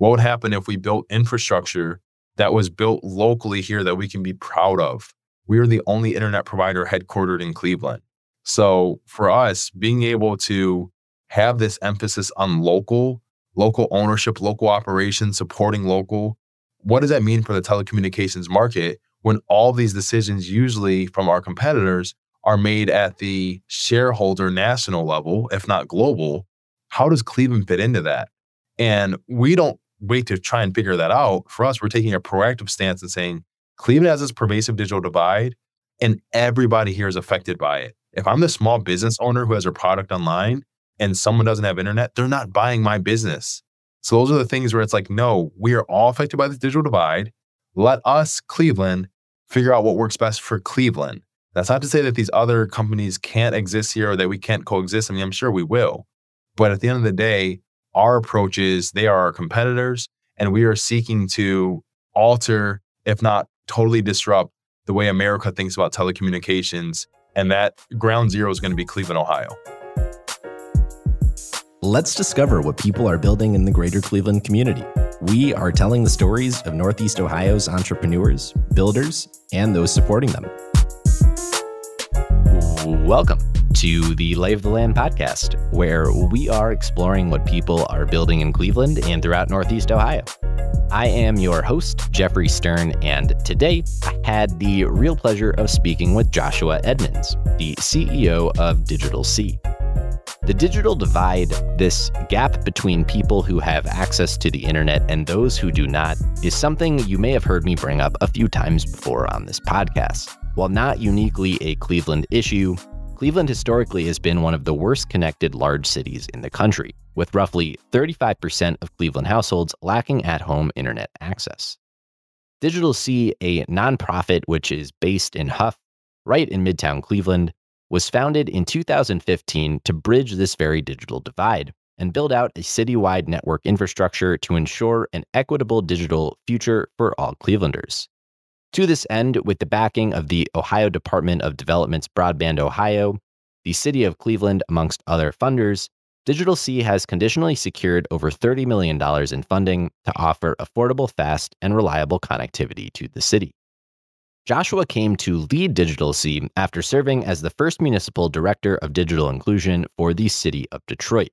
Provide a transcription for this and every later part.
What would happen if we built infrastructure that was built locally here that we can be proud of? We are the only internet provider headquartered in Cleveland. So for us, being able to have this emphasis on local, local ownership, local operations, supporting local, what does that mean for the telecommunications market when all these decisions, usually from our competitors, are made at the shareholder national level, if not global? How does Cleveland fit into that? And we don't wait to try and figure that out. For us, we're taking a proactive stance and saying Cleveland has this pervasive digital divide, and everybody here is affected by it. If I'm the small business owner who has a product online and someone doesn't have internet, they're not buying my business. So those are the things where it's like, no, we are all affected by this digital divide. Let us, Cleveland, figure out what works best for Cleveland. That's not to say that these other companies can't exist here or that we can't coexist. I mean, I'm sure we will. But at the end of the day, our approach is they are our competitors, and we are seeking to alter, if not totally disrupt, the way America thinks about telecommunications. And that ground zero is going to be Cleveland, Ohio. Let's discover what people are building in the greater Cleveland community. We are telling the stories of Northeast Ohio's entrepreneurs, builders, and those supporting them. Welcome to the Lay of the Land podcast, where we are exploring what people are building in Cleveland and throughout Northeast Ohio. I am your host, Jeffrey Stern, and today I had the real pleasure of speaking with Joshua Edmonds, the CEO of Digital C. The digital divide, this gap between people who have access to the internet and those who do not, is something you may have heard me bring up a few times before on this podcast. While not uniquely a Cleveland issue, Cleveland historically has been one of the worst connected large cities in the country, with roughly 35% of Cleveland households lacking at home internet access. Digital C, a nonprofit which is based in Hough, right in Midtown Cleveland, was founded in 2015 to bridge this very digital divide and build out a citywide network infrastructure to ensure an equitable digital future for all Clevelanders. To this end, with the backing of the Ohio Department of Development's Broadband Ohio, the City of Cleveland, amongst other funders, Digital C has conditionally secured over $30 million in funding to offer affordable, fast, and reliable connectivity to the city. Joshua came to lead Digital C after serving as the first municipal director of digital inclusion for the city of Detroit,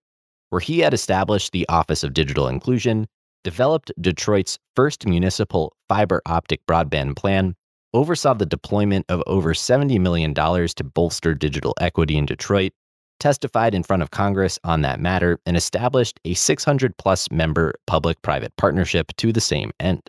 where he had established the Office of Digital Inclusion, developed Detroit's first municipal fiber optic broadband plan, oversaw the deployment of over $70 million to bolster digital equity in Detroit, testified in front of Congress on that matter, and established a 600 plus member public private partnership to the same end.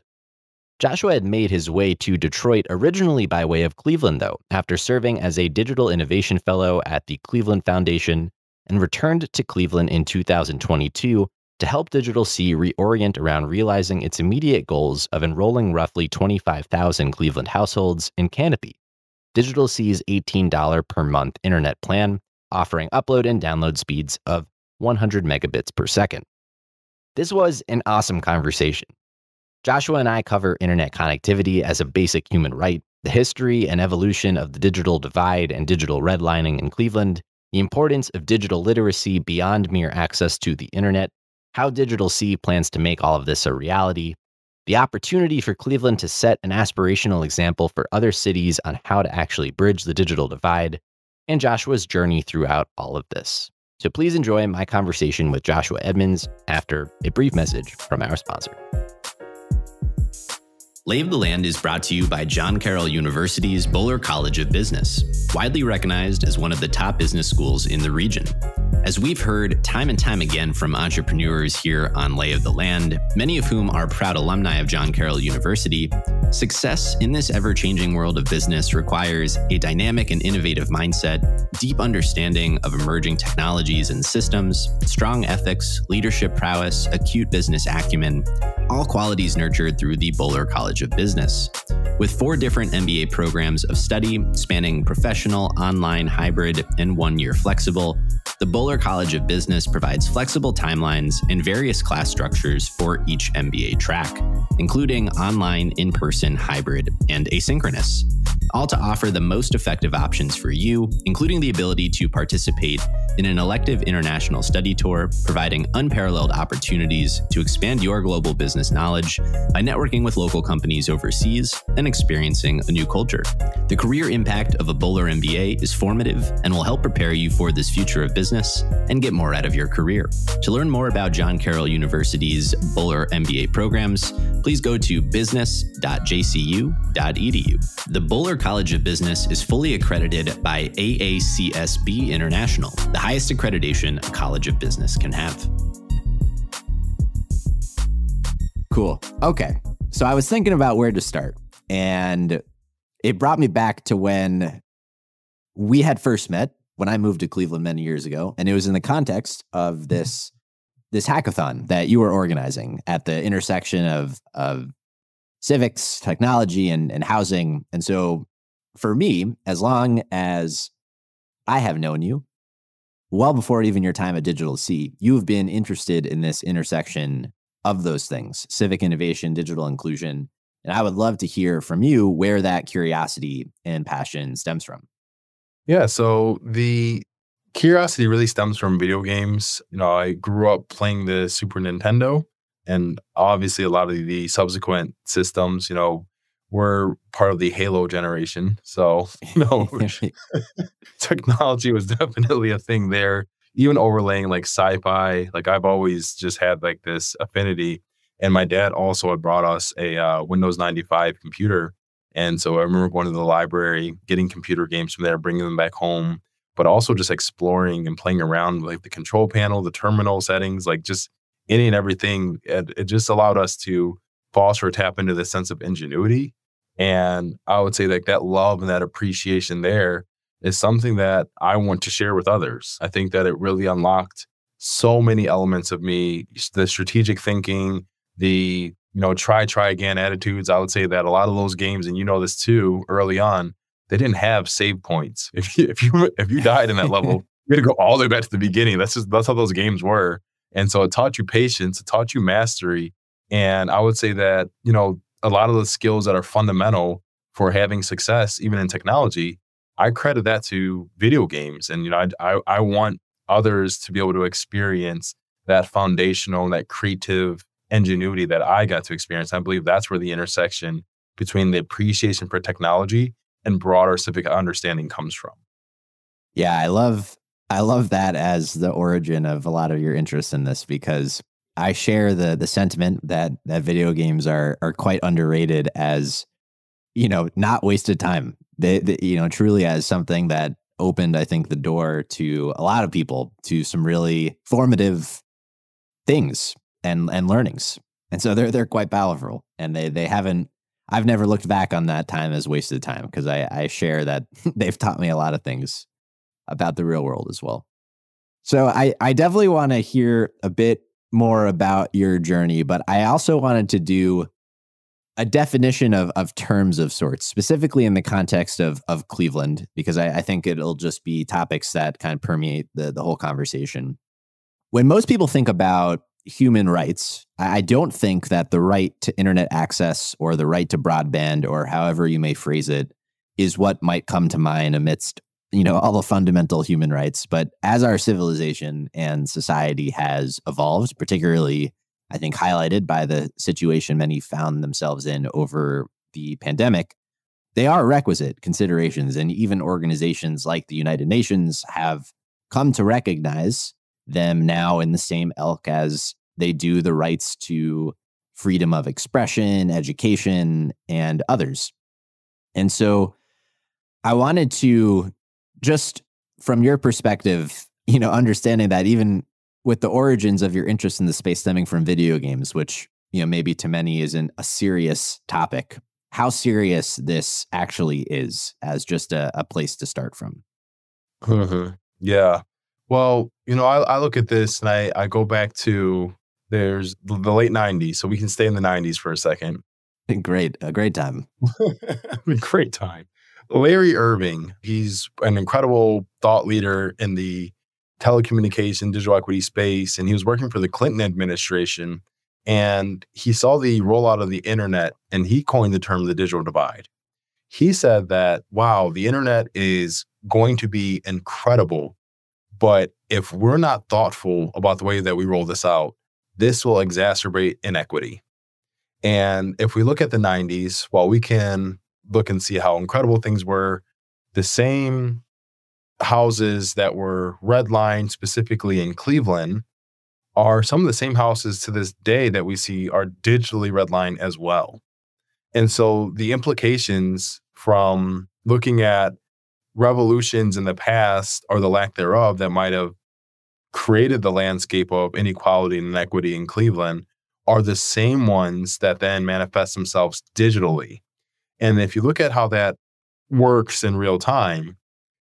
Joshua had made his way to Detroit originally by way of Cleveland, though, after serving as a Digital Innovation Fellow at the Cleveland Foundation, and returned to Cleveland in 2022 to help Digital C reorient around realizing its immediate goals of enrolling roughly 25,000 Cleveland households in Canopy, Digital C's $18 per month internet plan, offering upload and download speeds of 100 megabits per second. This was an awesome conversation. Joshua and I cover internet connectivity as a basic human right, the history and evolution of the digital divide and digital redlining in Cleveland, the importance of digital literacy beyond mere access to the internet, how Digital C plans to make all of this a reality, the opportunity for Cleveland to set an aspirational example for other cities on how to actually bridge the digital divide, and Joshua's journey throughout all of this. So please enjoy my conversation with Joshua Edmonds after a brief message from our sponsor. Lay of the Land is brought to you by John Carroll University's Boler College of Business, widely recognized as one of the top business schools in the region. As we've heard time and time again from entrepreneurs here on Lay of the Land, many of whom are proud alumni of John Carroll University, success in this ever changing world of business requires a dynamic and innovative mindset, deep understanding of emerging technologies and systems, strong ethics, leadership prowess, acute business acumen, all qualities nurtured through the Boler College of Business. With four different MBA programs of study spanning professional, online, hybrid, and one year flexible, the Boler College of Business provides flexible timelines and various class structures for each MBA track, including online, in person, hybrid, and asynchronous. all to offer the most effective options for you, including the ability to participate in an elective international study tour, providing unparalleled opportunities to expand your global business knowledge by networking with local companies overseas and experiencing a new culture. The career impact of a Boler MBA is formative and will help prepare you for this future of business and get more out of your career. To learn more about John Carroll University's Boler MBA programs, please go to business.jcu.edu. The Boler College of Business is fully accredited by AACSB International, the highest accreditation a College of Business can have. Cool. Okay. So I was thinking about where to start, and it brought me back to when we had first met when I moved to Cleveland many years ago, and it was in the context of mm-hmm. this this hackathon that you were organizing at the intersection of of civics, technology, and and housing. And so, for me, as long as I have known you, well before even your time at Digital C, you have been interested in this intersection of those things: civic innovation, digital inclusion. And I would love to hear from you where that curiosity and passion stems from. Yeah. So the curiosity really stems from video games. You know, I grew up playing the Super Nintendo, and obviously a lot of the subsequent systems, you know, were part of the Halo generation. So, you know, technology was definitely a thing there. Even overlaying like sci-fi, like I've always just had like this affinity. And my dad also had brought us a uh, Windows 95 computer and so I remember going to the library, getting computer games from there, bringing them back home, but also just exploring and playing around with like the control panel, the terminal settings, like just any and everything. It, it just allowed us to foster or tap into this sense of ingenuity. And I would say like that love and that appreciation there is something that I want to share with others. I think that it really unlocked so many elements of me, the strategic thinking, the you know, try, try again attitudes. I would say that a lot of those games, and you know this too, early on, they didn't have save points. If you if you if you died in that level, you had to go all the way back to the beginning. That's just that's how those games were. And so it taught you patience, it taught you mastery. And I would say that, you know, a lot of the skills that are fundamental for having success, even in technology, I credit that to video games. And, you know, I, I, I want others to be able to experience that foundational, that creative ingenuity that I got to experience. I believe that's where the intersection between the appreciation for technology and broader civic understanding comes from. Yeah, I love I love that as the origin of a lot of your interest in this because I share the the sentiment that that video games are are quite underrated as you know not wasted time. They, they you know truly as something that opened I think the door to a lot of people to some really formative things and and learnings. And so they're they're quite powerful, and they they haven't. I've never looked back on that time as wasted time because I, I share that they've taught me a lot of things about the real world as well. So I I definitely want to hear a bit more about your journey, but I also wanted to do a definition of of terms of sorts, specifically in the context of of Cleveland, because I, I think it'll just be topics that kind of permeate the the whole conversation. When most people think about human rights. I don't think that the right to internet access or the right to broadband or however you may phrase it is what might come to mind amidst you know all the fundamental human rights but as our civilization and society has evolved particularly i think highlighted by the situation many found themselves in over the pandemic they are requisite considerations and even organizations like the united nations have come to recognize them now in the same elk as they do the rights to freedom of expression, education, and others. And so I wanted to just from your perspective, you know, understanding that even with the origins of your interest in the space stemming from video games, which, you know, maybe to many isn't a serious topic, how serious this actually is as just a, a place to start from. Mm-hmm. Yeah. Well, you know, I, I look at this and I, I go back to there's the late 90s. So we can stay in the 90s for a second. Great. A great time. great time. Larry Irving, he's an incredible thought leader in the telecommunication, digital equity space. And he was working for the Clinton administration. And he saw the rollout of the internet and he coined the term the digital divide. he said that, wow, the internet is going to be incredible. But if we're not thoughtful about the way that we roll this out, this will exacerbate inequity. And if we look at the 90s, while we can look and see how incredible things were, the same houses that were redlined specifically in Cleveland are some of the same houses to this day that we see are digitally redlined as well. And so the implications from looking at revolutions in the past or the lack thereof that might have created the landscape of inequality and inequity in Cleveland are the same ones that then manifest themselves digitally. And if you look at how that works in real time,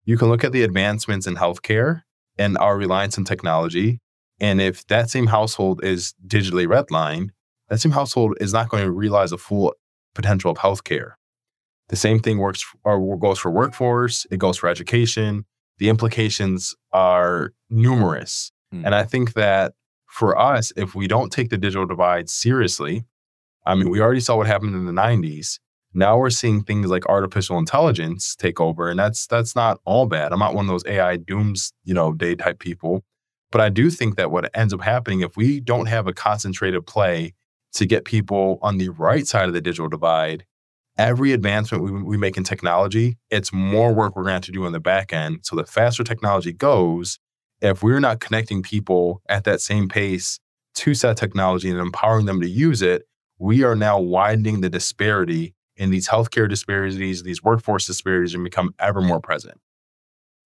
you can look at the advancements in healthcare and our reliance on technology. And if that same household is digitally redlined, that same household is not going to realize the full potential of healthcare. The same thing works or goes for workforce, it goes for education. The implications are numerous. Mm. And I think that for us, if we don't take the digital divide seriously, I mean, we already saw what happened in the 90s. Now we're seeing things like artificial intelligence take over, and that's that's not all bad. I'm not one of those AI dooms, you know, day type people. But I do think that what ends up happening if we don't have a concentrated play to get people on the right side of the digital divide, every advancement we, we make in technology, it's more work we're going to have to do on the back end. So the faster technology goes, if we're not connecting people at that same pace to set technology and empowering them to use it, we are now widening the disparity in these healthcare disparities, these workforce disparities, and become ever more present.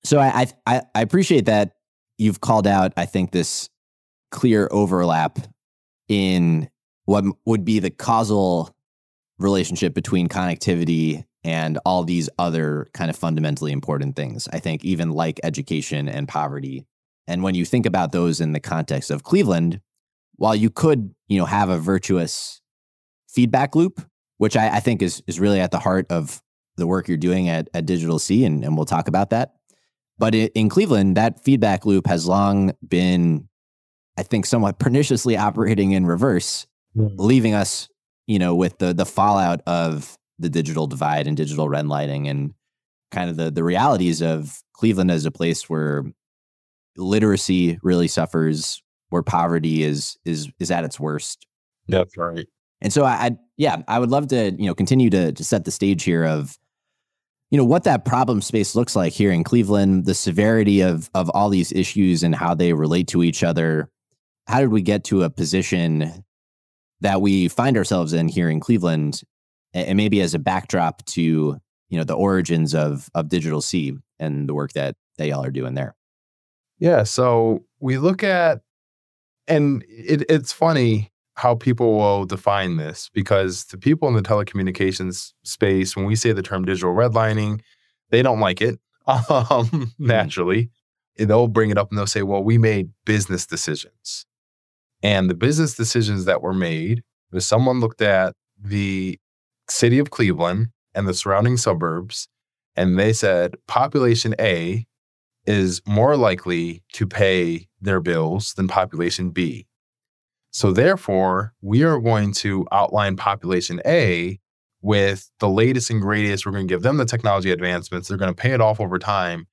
So I, I I appreciate that you've called out. I think this clear overlap in what would be the causal relationship between connectivity and all these other kind of fundamentally important things. I think even like education and poverty. And when you think about those in the context of Cleveland, while you could, you know, have a virtuous feedback loop, which I, I think is is really at the heart of the work you're doing at, at Digital C, and, and we'll talk about that. But it, in Cleveland, that feedback loop has long been, I think, somewhat perniciously operating in reverse, mm. leaving us you know, with the the fallout of the digital divide and digital redlining and kind of the the realities of Cleveland as a place where literacy really suffers, where poverty is is is at its worst. That's right. And so I yeah, I would love to, you know, continue to to set the stage here of you know what that problem space looks like here in Cleveland, the severity of of all these issues and how they relate to each other. How did we get to a position that we find ourselves in here in Cleveland, and maybe as a backdrop to you know the origins of of Digital C and the work that that y'all are doing there. Yeah, so we look at, and it, it's funny how people will define this because the people in the telecommunications space, when we say the term digital redlining, they don't like it um, hmm. naturally. They'll bring it up and they'll say, well, we made business decisions. And the business decisions that were made was someone looked at the city of Cleveland and the surrounding suburbs, and they said population A is more likely to pay their bills than population B. So, therefore, we are going to outline population A with the latest and greatest. We're going to give them the technology advancements. They're going to pay it off over time.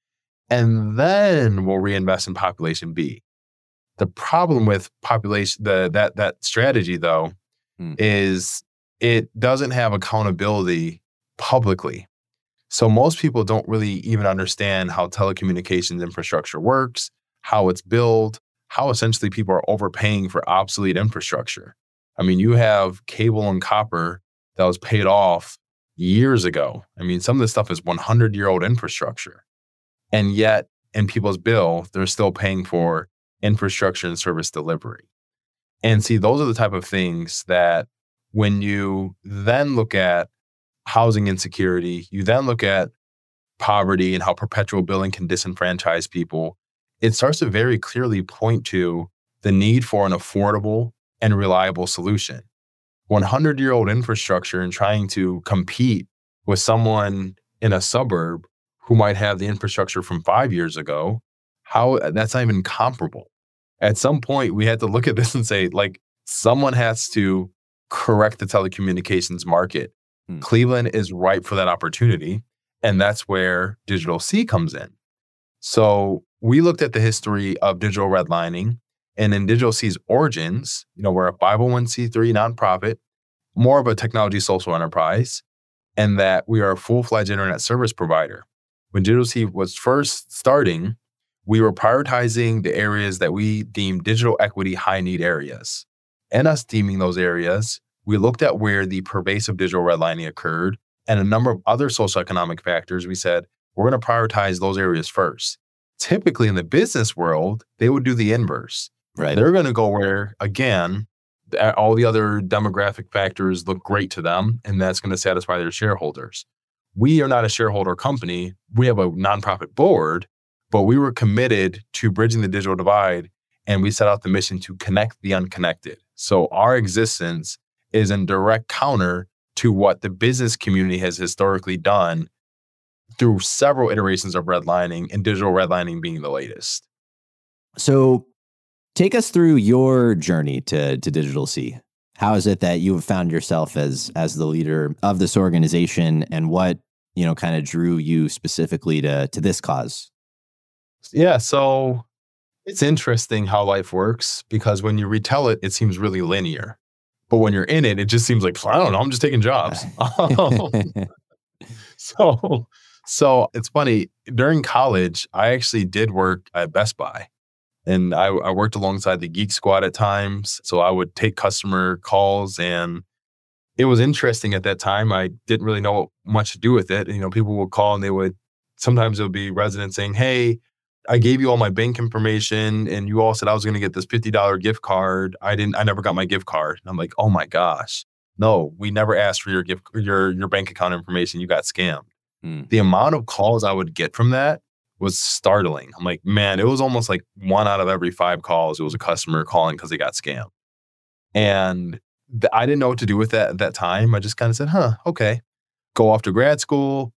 And then we'll reinvest in population B. The problem with population the that that strategy though mm. is it doesn't have accountability publicly. So most people don't really even understand how telecommunications infrastructure works, how it's built, how essentially people are overpaying for obsolete infrastructure. I mean, you have cable and copper that was paid off years ago. I mean, some of this stuff is 100 year old infrastructure. And yet, in people's bill, they're still paying for infrastructure and service delivery. And see, those are the type of things that when you then look at housing insecurity, you then look at poverty and how perpetual billing can disenfranchise people, it starts to very clearly point to the need for an affordable and reliable solution. 100 year old infrastructure and trying to compete with someone in a suburb who might have the infrastructure from five years ago, how that's not even comparable at some point we had to look at this and say like someone has to correct the telecommunications market Hmm. Cleveland is ripe for that opportunity. And that's where Digital C comes in. So we looked at the history of digital redlining and in Digital C's origins, you know, we're a 501c3 nonprofit, more of a technology social enterprise, and that we are a full-fledged internet service provider. When Digital C was first starting, we were prioritizing the areas that we deemed digital equity high need areas. And us deeming those areas, we looked at where the pervasive digital redlining occurred and a number of other socioeconomic factors. We said, we're going to prioritize those areas first. Typically in the business world, they would do the inverse. Right. They're going to go where, again, all the other demographic factors look great to them, and that's going to satisfy their shareholders. We are not a shareholder company. We have a nonprofit board, but we were committed to bridging the digital divide, and we set out the mission to connect the unconnected. So our existence is in direct counter to what the business community has historically done through several iterations of redlining and digital redlining being the latest. So take us through your journey to, to Digital C. How is it that you have found yourself as as the leader of this organization and what, you know, kind of drew you specifically to to this cause? Yeah, so it's interesting how life works because when you retell it, it seems really linear. But when you're in it, it just seems like, I don't know, I'm just taking jobs. so, so it's funny. During college, I actually did work at Best Buy. And I, I worked alongside the Geek Squad at times. So I would take customer calls and it was interesting at that time. I didn't really know much to do with it. You know, people would call and they would sometimes it would be residents saying, Hey, I gave you all my bank information and you all said I was going to get this $50 gift card. I didn't, I never got my gift card. And I'm like, oh my gosh. No, we never asked for your gift, your, your bank account information. You got scammed. Hmm. The amount of calls I would get from that was startling. I'm like, man, it was almost like one out of every five calls. It was a customer calling because they got scammed. And th- I didn't know what to do with that at that time. I just kind of said, huh, okay. Go off to grad school,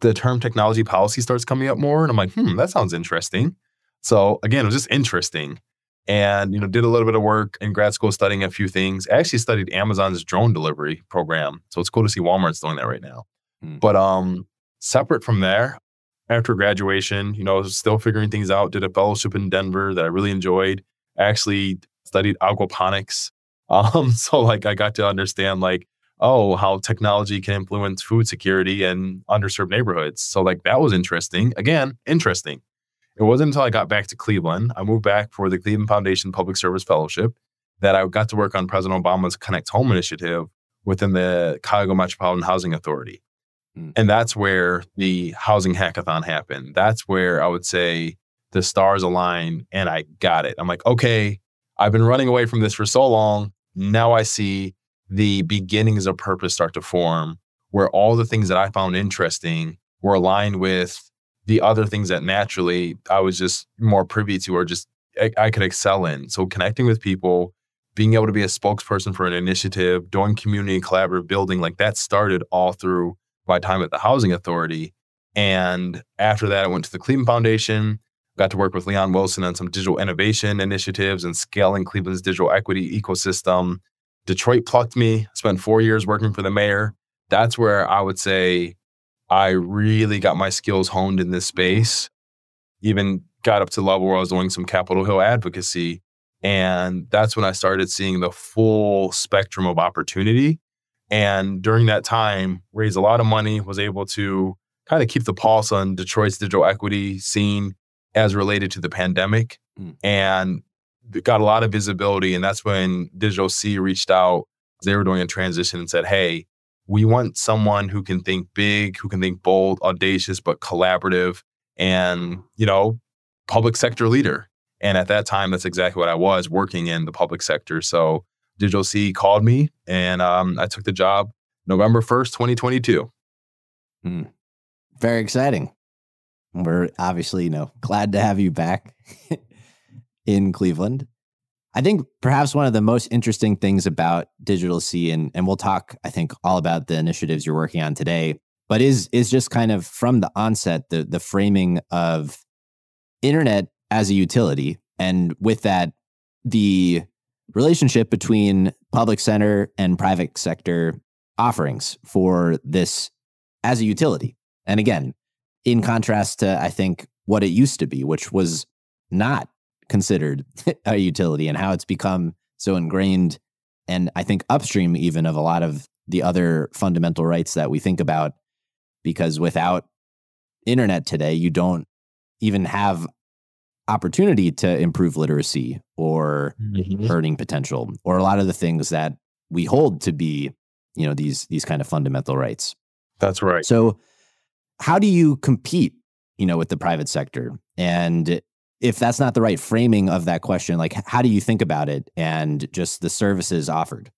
the term technology policy starts coming up more. And I'm like, hmm, that sounds interesting. So again, it was just interesting. And, you know, did a little bit of work in grad school studying a few things. I actually studied Amazon's drone delivery program. So it's cool to see Walmart's doing that right now. Hmm. But um, separate from there, after graduation, you know, still figuring things out, did a fellowship in Denver that I really enjoyed. I actually studied aquaponics. Um, so like I got to understand like oh, how technology can influence food security in underserved neighborhoods. So, like, that was interesting. Again, interesting. It wasn't until I got back to Cleveland, I moved back for the Cleveland Foundation Public Service Fellowship, that I got to work on President Obama's Connect Home initiative within the Cuyahoga Metropolitan Housing Authority. Mm. And that's where the housing hackathon happened. That's where I would say the stars aligned and I got it. I'm like, okay, I've been running away from this for so long. Now I see the beginnings of purpose start to form where all the things that I found interesting were aligned with the other things that naturally I was just more privy to or just I, I, could excel in. So connecting with people, being able to be a spokesperson for an initiative, doing community collaborative building, like that started all through my time at the Housing Authority. And after that, I went to the Cleveland Foundation, got to work with Leon Wilson on some digital innovation initiatives and scaling Cleveland's digital equity ecosystem. Detroit plucked me, spent four years working for the mayor. That's where I would say I really got my skills honed in this space. Even got up to the level where I was doing some Capitol Hill advocacy. And that's when I started seeing the full spectrum of opportunity. And during that time, raised a lot of money, was able to kind of keep the pulse on Detroit's digital equity scene as related to the pandemic. Mm. And got a lot of visibility. And that's when Digital C reached out. They were doing a transition and said, hey, we want someone who can think big, who can think bold, audacious, but collaborative and, you know, public sector leader. And at that time, that's exactly what I was working in the public sector. So Digital C called me and um, I took the job November 1st, 2022. Hmm. Very exciting. We're obviously, you know, glad to have you back. in Cleveland. I think perhaps one of the most interesting things about Digital C, and, and we'll talk, I think, all about the initiatives you're working on today, but is is just kind of from the onset the the framing of internet as a utility, and with that, the relationship between public center and private sector offerings for this as a utility. And again, in contrast to, I think, what it used to be, which was not considered a utility and how it's become so ingrained and I think upstream even of a lot of the other fundamental rights that we think about. Because without internet today, you don't even have opportunity to improve literacy or mm-hmm. earning potential or a lot of the things that we hold to be you know these these kind of fundamental rights. That's right. So how do you compete you know with the private sector? And if that's not the right framing of that question like how do you think about it and just the services offered?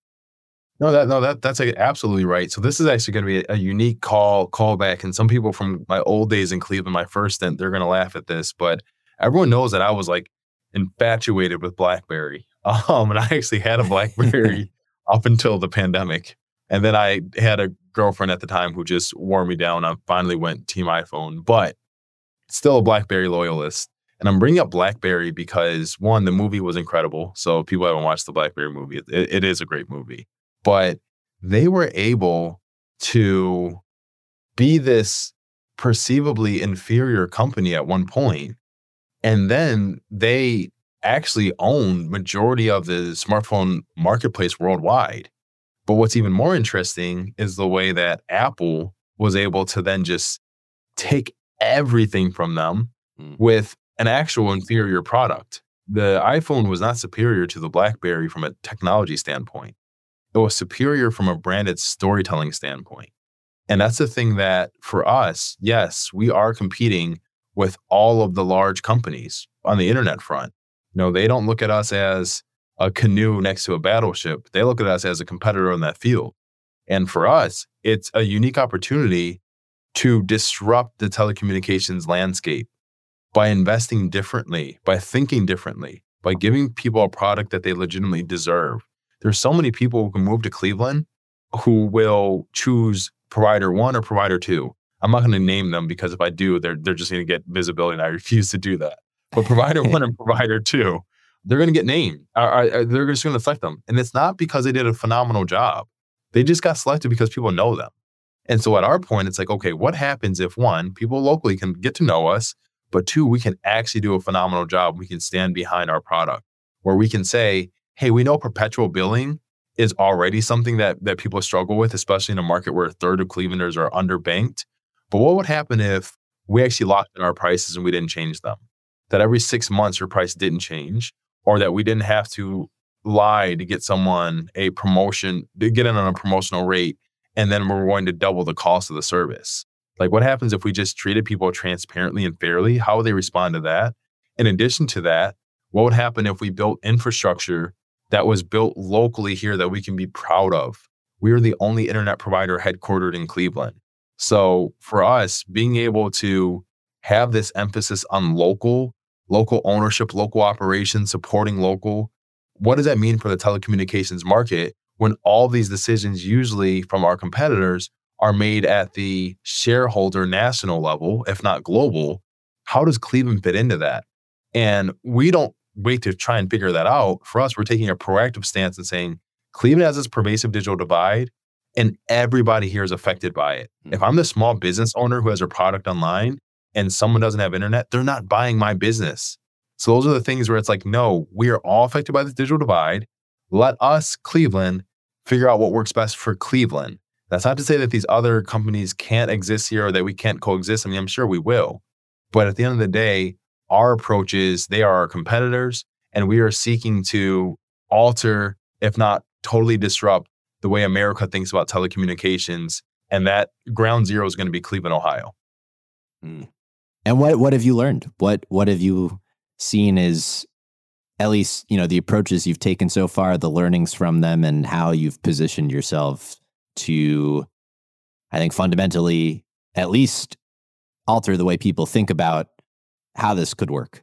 No that no that that's absolutely right. So this is actually going to be a, a unique call callback and some people from my old days in cleveland my first stint they're going to laugh at this but everyone knows that i was like infatuated with blackberry. Um and i actually had a blackberry up until the pandemic. And then i had a girlfriend at the time who just wore me down. I finally went team iphone but still a blackberry loyalist. And I'm bringing up Blackberry because one, the movie was incredible. So people haven't watched the Blackberry movie. It, it is a great movie, but they were able to be this perceivably inferior company at one point, and then they actually own majority of the smartphone marketplace worldwide. But what's even more interesting is the way that Apple was able to then just take everything from them mm. with an actual inferior product. The iPhone was not superior to the Blackberry from a technology standpoint. It was superior from a branded storytelling standpoint. And that's the thing that for us, yes, we are competing with all of the large companies on the internet front. You know, they don't look at us as a canoe next to a battleship. They look at us as a competitor in that field. And for us, it's a unique opportunity to disrupt the telecommunications landscape by investing differently, by thinking differently, by giving people a product that they legitimately deserve. There's so many people who can move to Cleveland who will choose provider one or provider two. I'm not going to name them because if I do, they're they're just going to get visibility, and I refuse to do that. But provider one and provider two, they're going to get named. they're just going to select them, and it's not because they did a phenomenal job. They just got selected because people know them. And so at our point, it's like, okay, what happens if one, people locally can get to know us, but two, we can actually do a phenomenal job. We can stand behind our product where we can say, hey, we know perpetual billing is already something that, that people struggle with, especially in a market where a third of Clevelanders are underbanked. But what would happen if we actually locked in our prices and we didn't change them? That every six months your price didn't change, or that we didn't have to lie to get someone a promotion, to get in on a promotional rate, and then we're going to double the cost of the service. Like, what happens if we just treated people transparently and fairly? How would they respond to that? In addition to that, what would happen if we built infrastructure that was built locally here that we can be proud of? We are the only internet provider headquartered in Cleveland. So, for us, being able to have this emphasis on local, local ownership, local operations, supporting local, what does that mean for the telecommunications market when all these decisions, usually from our competitors, are made at the shareholder national level, if not global, how does Cleveland fit into that? And we don't wait to try and figure that out. For us, we're taking a proactive stance and saying Cleveland has this pervasive digital divide and everybody here is affected by it. Mm-hmm. If I'm the small business owner who has a product online and someone doesn't have internet, they're not buying my business. So those are the things where it's like, no, we are all affected by this digital divide. Let us, Cleveland, figure out what works best for Cleveland. That's not to say that these other companies can't exist here or that we can't coexist. I mean, I'm sure we will. But at the end of the day, our approach is they are our competitors and we are seeking to alter, if not totally disrupt, the way America thinks about telecommunications. And that ground zero is going to be Cleveland, Ohio. Mm. And what what have you learned? What what have you seen as at least, you know, the approaches you've taken so far, the learnings from them and how you've positioned yourself to, I think, fundamentally at least alter the way people think about how this could work?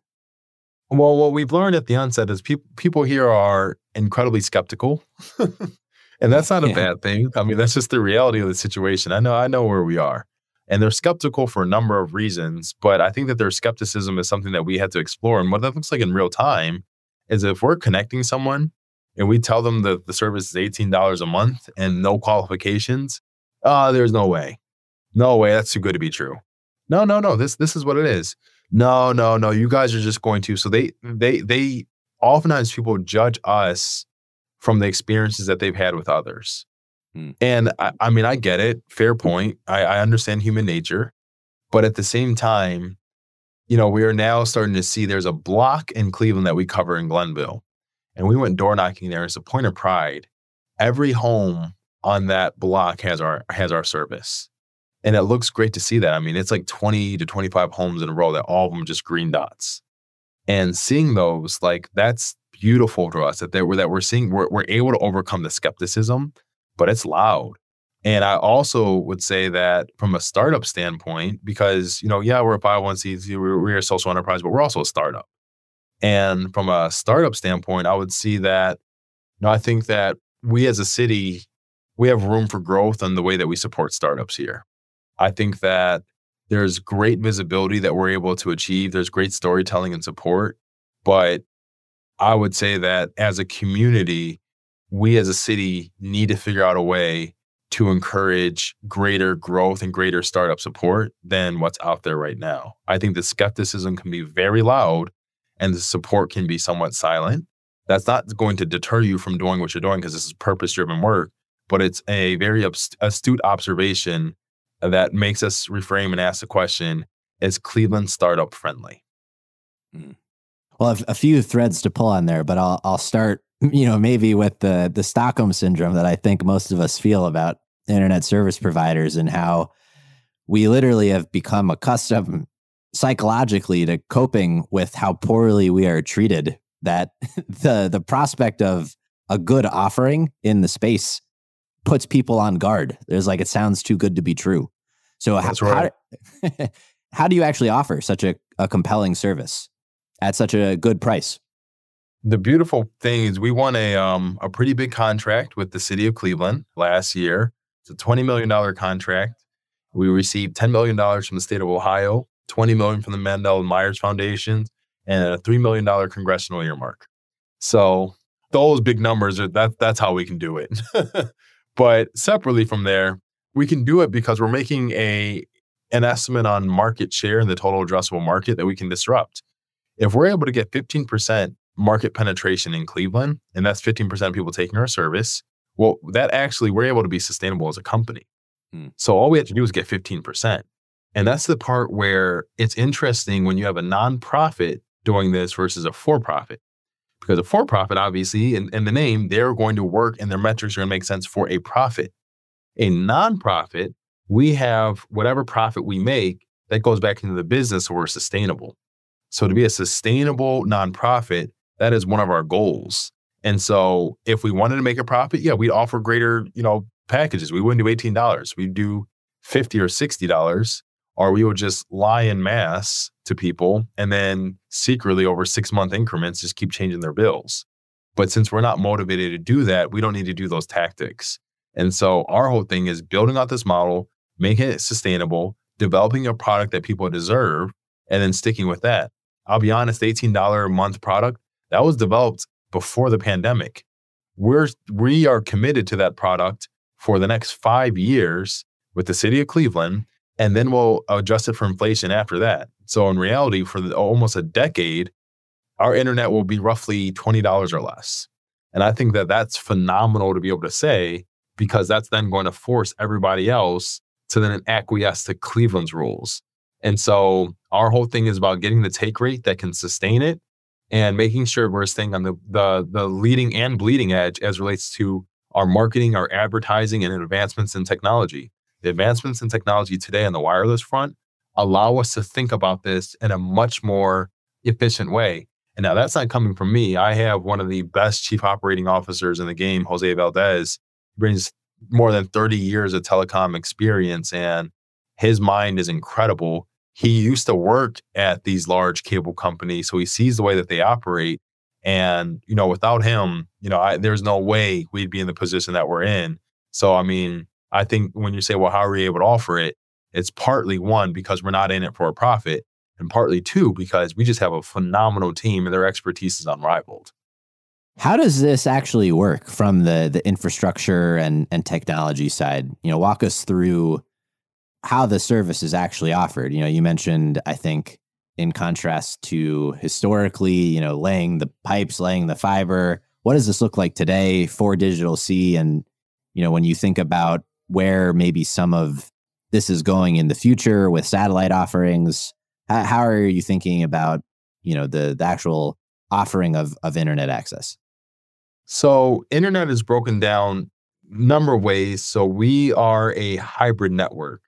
Well, what we've learned at the onset is people people here are incredibly skeptical. and that's not a yeah. bad thing. I mean, that's just the reality of the situation. I know I know where we are. And they're skeptical for a number of reasons, but I think that their skepticism is something that we had to explore. And what that looks like in real time is if we're connecting someone and we tell them that the service is $18 a month and no qualifications, uh, there's no way. No way. That's too good to be true. No, no, no. This this is what it is. No, no, no. You guys are just going to. So they they they oftentimes people judge us from the experiences that they've had with others. Hmm. And I, I, mean, I get it. Fair point. I, I understand human nature. But at the same time, you know, we are now starting to see there's a block in Cleveland that we cover in Glenville. And we went door knocking there. It's a point of pride. Every home on that block has our has our service. And it looks great to see that. I mean, it's like 20 to 25 homes in a row that all of them just green dots. And seeing those, like that's beautiful to us that they were that we're seeing we're, we're able to overcome the skepticism, but it's loud. And I also would say that from a startup standpoint, because you know, yeah, we're a 501c, we're, we're a social enterprise, but we're also a startup. And from a startup standpoint, I would see that, you know, I think that we as a city, we have room for growth in the way that we support startups here. I think that there's great visibility that we're able to achieve. There's great storytelling and support. But I would say that as a community, we as a city need to figure out a way to encourage greater growth and greater startup support than what's out there right now. I think the skepticism can be very loud and the support can be somewhat silent. That's not going to deter you from doing what you're doing because this is purpose driven work, but it's a very astute observation that makes us reframe and ask the question is Cleveland startup friendly? Hmm. Well, a few threads to pull on there, but I'll, I'll start, you know, maybe with the, the Stockholm syndrome that I think most of us feel about internet service providers and how we literally have become accustomed psychologically to coping with how poorly we are treated that the the prospect of a good offering in the space puts people on guard. There's like it sounds too good to be true. So how, right. how, how, do you actually offer such a, a compelling service at such a good price? The beautiful thing is we won a um, a pretty big contract with the city of Cleveland last year. It's a $20 million contract. We received $10 million from the state of Ohio, 20 million from the Mandel and Myers Foundation, and a $3 million congressional earmark. So those big numbers are that that's how we can do it. but separately from there, we can do it because we're making a an estimate on market share in the total addressable market that we can disrupt. If we're able to get 15% market penetration in Cleveland, and that's 15% of people taking our service, well, that actually we're able to be sustainable as a company. Hmm. So all we have to do is get 15%. And that's the part where it's interesting when you have a nonprofit doing this versus a for profit. Because a for profit, obviously, in, in the name, they're going to work and their metrics are going to make sense for a profit. A nonprofit, we have whatever profit we make that goes back into the business so we're sustainable. So to be a sustainable nonprofit, that is one of our goals. And so if we wanted to make a profit, yeah, we'd offer greater, you know, packages. We wouldn't do $18. We'd do 50 or $60, or we would just lie in mass to people and then secretly over six month increments just keep changing their bills. But since we're not motivated to do that, we don't need to do those tactics. And so our whole thing is building out this model, making it sustainable, developing a product that people deserve, and then sticking with that. I'll be honest, $18 a month product, that was developed before the pandemic. We're we are committed to that product for the next five years with the city of Cleveland, and then we'll adjust it for inflation after that. So in reality, for the, almost a decade, our internet will be roughly twenty dollars or less. And I think that that's phenomenal to be able to say because that's then going to force everybody else to then acquiesce to Cleveland's rules. And so our whole thing is about getting the take rate that can sustain it and making sure we're staying on the, the, the leading and bleeding edge as relates to our marketing, our advertising, and advancements in technology. The advancements in technology today on the wireless front allow us to think about this in a much more efficient way. And now that's not coming from me. I have one of the best chief operating officers in the game, Jose Valdez, brings more than 30 years of telecom experience and his mind is incredible. He used to work at these large cable companies, so he sees the way that they operate. And, you know, without him, you know, I, there's no way we'd be in the position that we're in. So, I mean, I think when you say, well, how are we able to offer it? It's partly one, because we're not in it for a profit, and partly two, because we just have a phenomenal team and their expertise is unrivaled. How does this actually work from the the infrastructure and and technology side? You know, walk us through how the service is actually offered. You know, you mentioned I think in contrast to historically, you know, laying the pipes, laying the fiber. What does this look like today for Digital C? And you know, when you think about where maybe some of this is going in the future with satellite offerings, how, how are you thinking about you know the the actual offering of of internet access? So, internet is broken down number of ways. So, we are a hybrid network,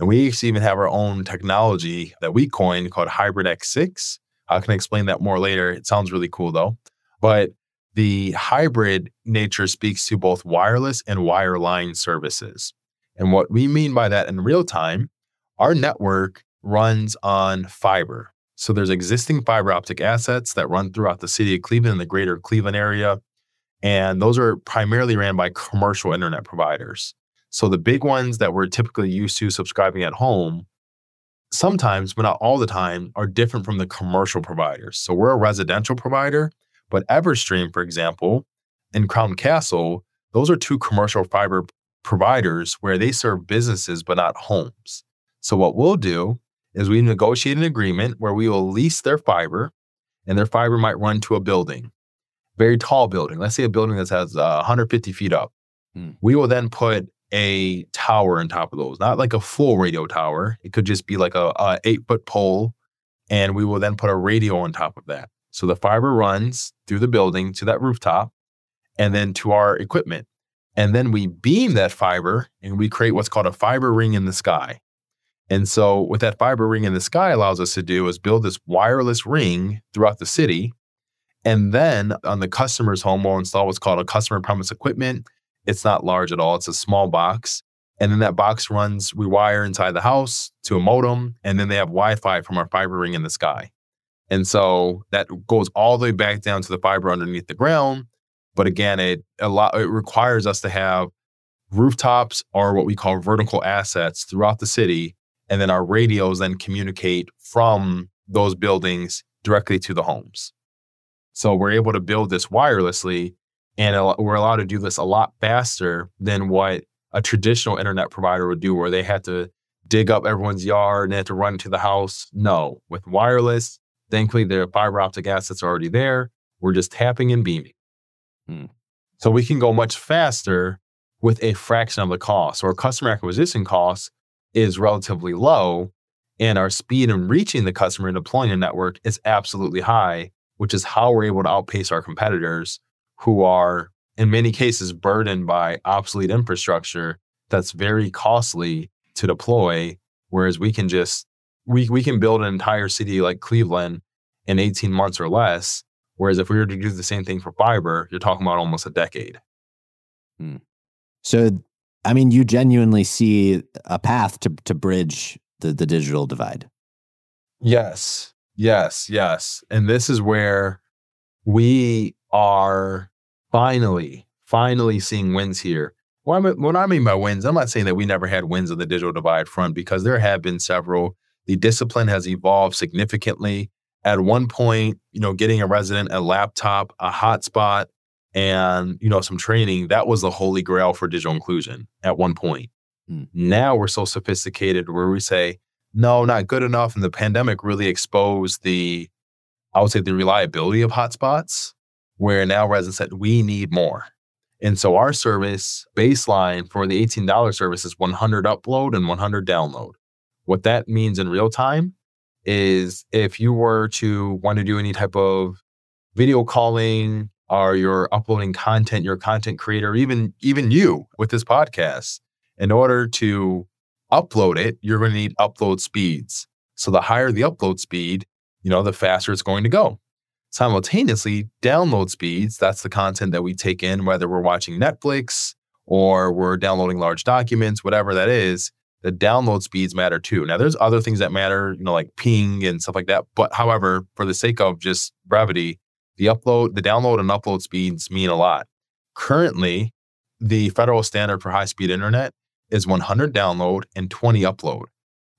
and we even have our own technology that we coined called Hybrid X6. I can explain that more later. It sounds really cool though. But the hybrid nature speaks to both wireless and wireline services. And what we mean by that in real time, our network runs on fiber. So there's existing fiber optic assets that run throughout the city of Cleveland and the greater Cleveland area. And those are primarily ran by commercial internet providers. So the big ones that we're typically used to subscribing at home, sometimes, but not all the time, are different from the commercial providers. So we're a residential provider, but Everstream, for example, and Crown Castle, those are two commercial fiber providers where they serve businesses but not homes. So what we'll do is we negotiate an agreement where we will lease their fiber and their fiber might run to a building very tall building, let's say a building that has uh, 150 feet up, hmm. we will then put a tower on top of those, not like a full radio tower. It could just be like a, a eight foot pole, and we will then put a radio on top of that. So the fiber runs through the building to that rooftop, and then to our equipment, and then we beam that fiber and we create what's called a fiber ring in the sky. And so, what that fiber ring in the sky allows us to do is build this wireless ring throughout the city and then on the customer's home, we'll install what's called a customer premise equipment. It's not large at all, it's a small box. And then that box runs, we wire inside the house to a modem, and then they have Wi Fi from our fiber ring in the sky. And so that goes all the way back down to the fiber underneath the ground. But again, it a lot it requires us to have rooftops or what we call vertical assets throughout the city. And then our radios then communicate from those buildings directly to the homes. So we're able to build this wirelessly, and we're allowed to do this a lot faster than what a traditional internet provider would do, where they had to dig up everyone's yard and they had to run to the house. No, with wireless, thankfully the fiber optic assets are already there. We're just tapping and beaming. Hmm. So we can go much faster with a fraction of the cost. So our customer acquisition cost is relatively low, and our speed in reaching the customer and deploying a network is absolutely high which is how we're able to outpace our competitors who are, in many cases, burdened by obsolete infrastructure that's very costly to deploy. Whereas we can just, we, we can build an entire city like Cleveland in 18 months or less. Whereas if we were to do the same thing for fiber, you're talking about almost a decade. Hmm. So, I mean, you genuinely see a path to, to bridge the, the digital divide. Yes. Yes, yes. And this is where we are finally, finally seeing wins here. What I, mean, what I mean by wins, I'm not saying that we never had wins on the digital divide front because there have been several. The discipline has evolved significantly. At one point, you know, getting a resident a laptop, a hotspot, and you know some training that was the holy grail for digital inclusion at one point. Mm. Now we're so sophisticated where we say, no, not good enough. And the pandemic really exposed the, I would say, the reliability of hotspots, where now residents said, we need more. And so our service baseline for the $18 service is 100 upload and 100 download. What that means in real time is if you were to want to do any type of video calling or you're uploading content, you're a content creator, even even you with this podcast, in order to upload it, you're going to need upload speeds. So the higher the upload speed, you know, the faster it's going to go. Simultaneously, download speeds, that's the content that we take in, whether we're watching Netflix or we're downloading large documents, whatever that is, the download speeds matter too. Now, there's other things that matter, you know, like ping and stuff like that. But however, for the sake of just brevity, the upload, the download and upload speeds mean a lot. Currently, the federal standard for high speed internet is 100 download and 20 upload.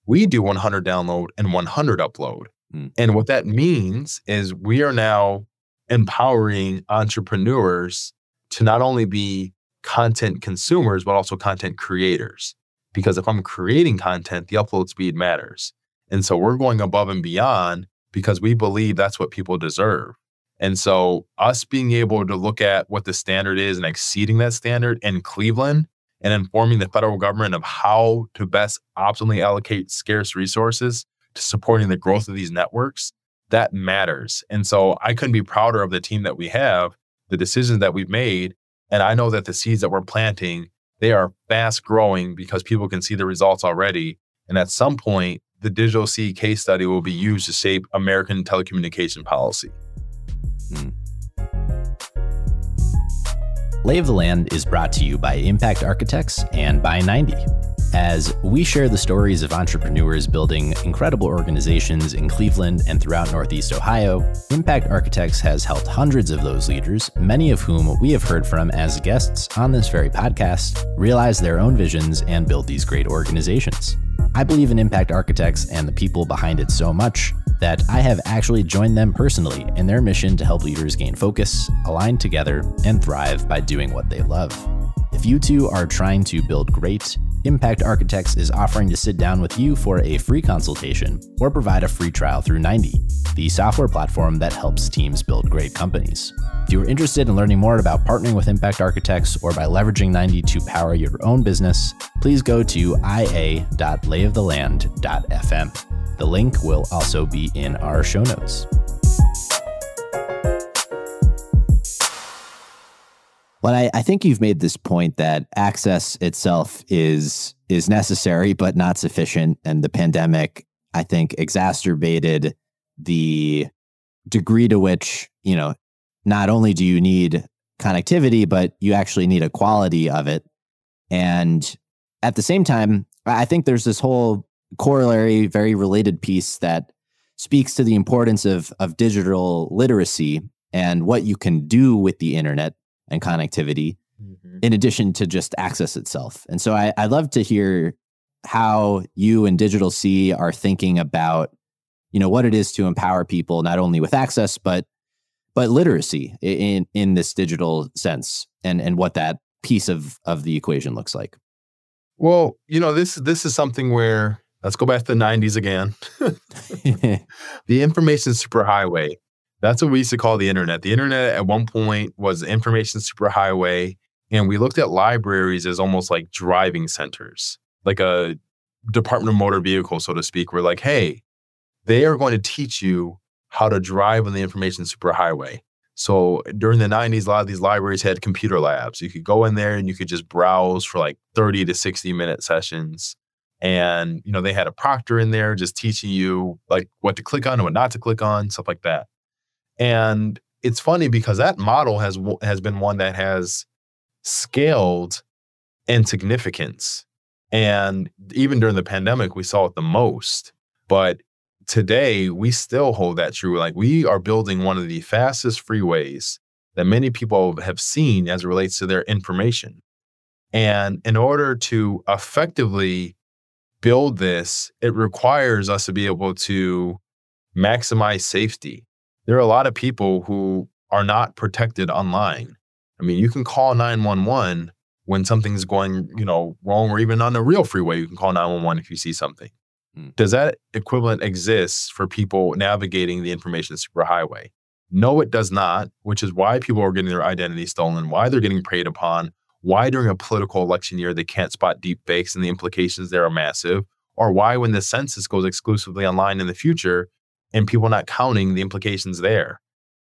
We do 100 download and 100 upload. Mm. And what that means is we are now empowering entrepreneurs to not only be content consumers, but also content creators. Because if I'm creating content, the upload speed matters. And so we're going above and beyond because we believe that's what people deserve. And so, us being able to look at what the standard is and exceeding that standard in Cleveland and informing the federal government of how to best optimally allocate scarce resources to supporting the growth of these networks, that matters. And so, I couldn't be prouder of the team that we have, the decisions that we've made. And I know that the seeds that we're planting, they are fast growing because people can see the results already. And at some point, the Digital C case study will be used to shape American telecommunication policy. Hmm. Lay of the Land is brought to you by Impact Architects and by 90. As we share the stories of entrepreneurs building incredible organizations in Cleveland and throughout Northeast Ohio, Impact Architects has helped hundreds of those leaders, many of whom we have heard from as guests on this very podcast, realize their own visions and build these great organizations. I believe in Impact Architects and the people behind it so much that I have actually joined them personally in their mission to help leaders gain focus, align together, and thrive by doing what they love. If you too are trying to build great, Impact Architects is offering to sit down with you for a free consultation or provide a free trial through 90, the software platform that helps teams build great companies. If you are interested in learning more about partnering with Impact Architects or by leveraging 90 to power your own business, please go to ia.layoftheland.fm. The link will also be in our show notes. Well, I, I, think you've made this point that access itself is is necessary but not sufficient, and the pandemic, I think, exacerbated the degree to which you know not only do you need connectivity, but you actually need a quality of it, and at the same time, I think there's this whole corollary, very related piece that speaks to the importance of of digital literacy and what you can do with the internet and connectivity mm-hmm. in addition to just access itself. And so I, I'd love to hear how you and Digital C are thinking about, you know, what it is to empower people not only with access, but but literacy in in this digital sense and and what that piece of of the equation looks like. Well, you know, this this is something where let's go back to the 90s again. the information superhighway that's what we used to call the internet. The internet at one point was information superhighway, and we looked at libraries as almost like driving centers, like a Department of Motor Vehicle, so to speak. We're like, hey, they are going to teach you how to drive on the information superhighway. So during the 90s, a lot of these libraries had computer labs. You could go in there and you could just browse for like 30 to 60 minute sessions. And, you know, they had a proctor in there just teaching you like what to click on and what not to click on, stuff like that. And it's funny because that model has has been one that has scaled in significance. And even during the pandemic, we saw it the most. But today, we still hold that true. Like we are building one of the fastest freeways that many people have seen as it relates to their information. And in order to effectively build this, it requires us to be able to maximize safety there are a lot of people who are not protected online. I mean, you can call 911 when something's going, you know, wrong or even on the real freeway, you can call 911 if you see something. Hmm. Does that equivalent exist for people navigating the information superhighway? No, it does not, which is why people are getting their identity stolen, why they're getting preyed upon, why during a political election year they can't spot deep fakes and the implications there are massive, or why when the census goes exclusively online in the future, and people not counting the implications there.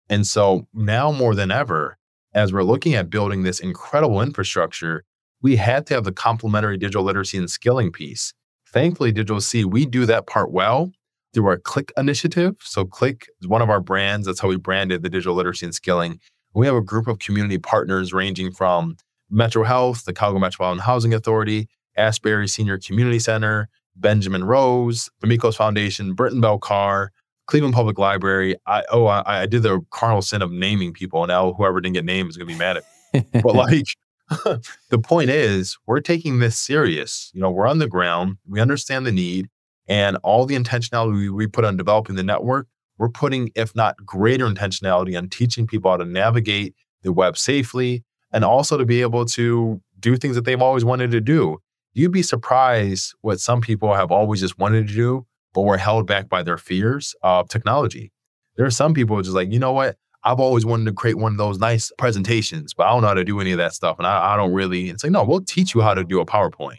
And so now more than ever, as we're looking at building this incredible infrastructure, we had to have the complementary digital literacy and skilling piece. Thankfully, Digital C, we do that part well through our Click initiative. So, Click is one of our brands. That's how we branded the digital literacy and skilling. We have a group of community partners ranging from Metro Health, the Cuyahoga Metropolitan Housing Authority, Asbury Senior Community Center, Benjamin Rose, Amigos Foundation, Burten Bell Carr, Cleveland Public Library. I oh I, I did the carnal sin of naming people, and now whoever didn't get named is gonna be mad at me. but like the point is, we're taking this serious. You know, we're on the ground. We understand the need, and all the intentionality we, we put on developing the network, we're putting, if not greater intentionality on teaching people how to navigate the web safely and also to be able to do things that they've always wanted to do. You'd be surprised what some people have always just wanted to do, but were held back by their fears of technology. There are some people just like, you know what? I've always wanted to create one of those nice presentations, but I don't know how to do any of that stuff. And I, I don't really, it's like, no, we'll teach you how to do a PowerPoint.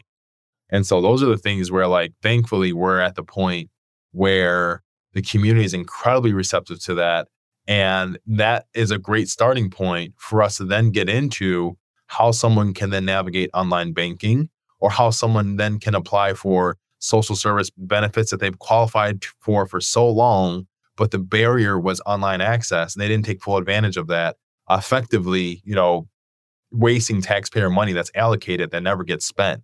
And so those are the things where, like, thankfully, we're at the point where the community is incredibly receptive to that. And that is a great starting point for us to then get into how someone can then navigate online banking or how someone then can apply for social service benefits that they've qualified for for so long, but the barrier was online access and they didn't take full advantage of that, effectively, you know, wasting taxpayer money that's allocated that never gets spent.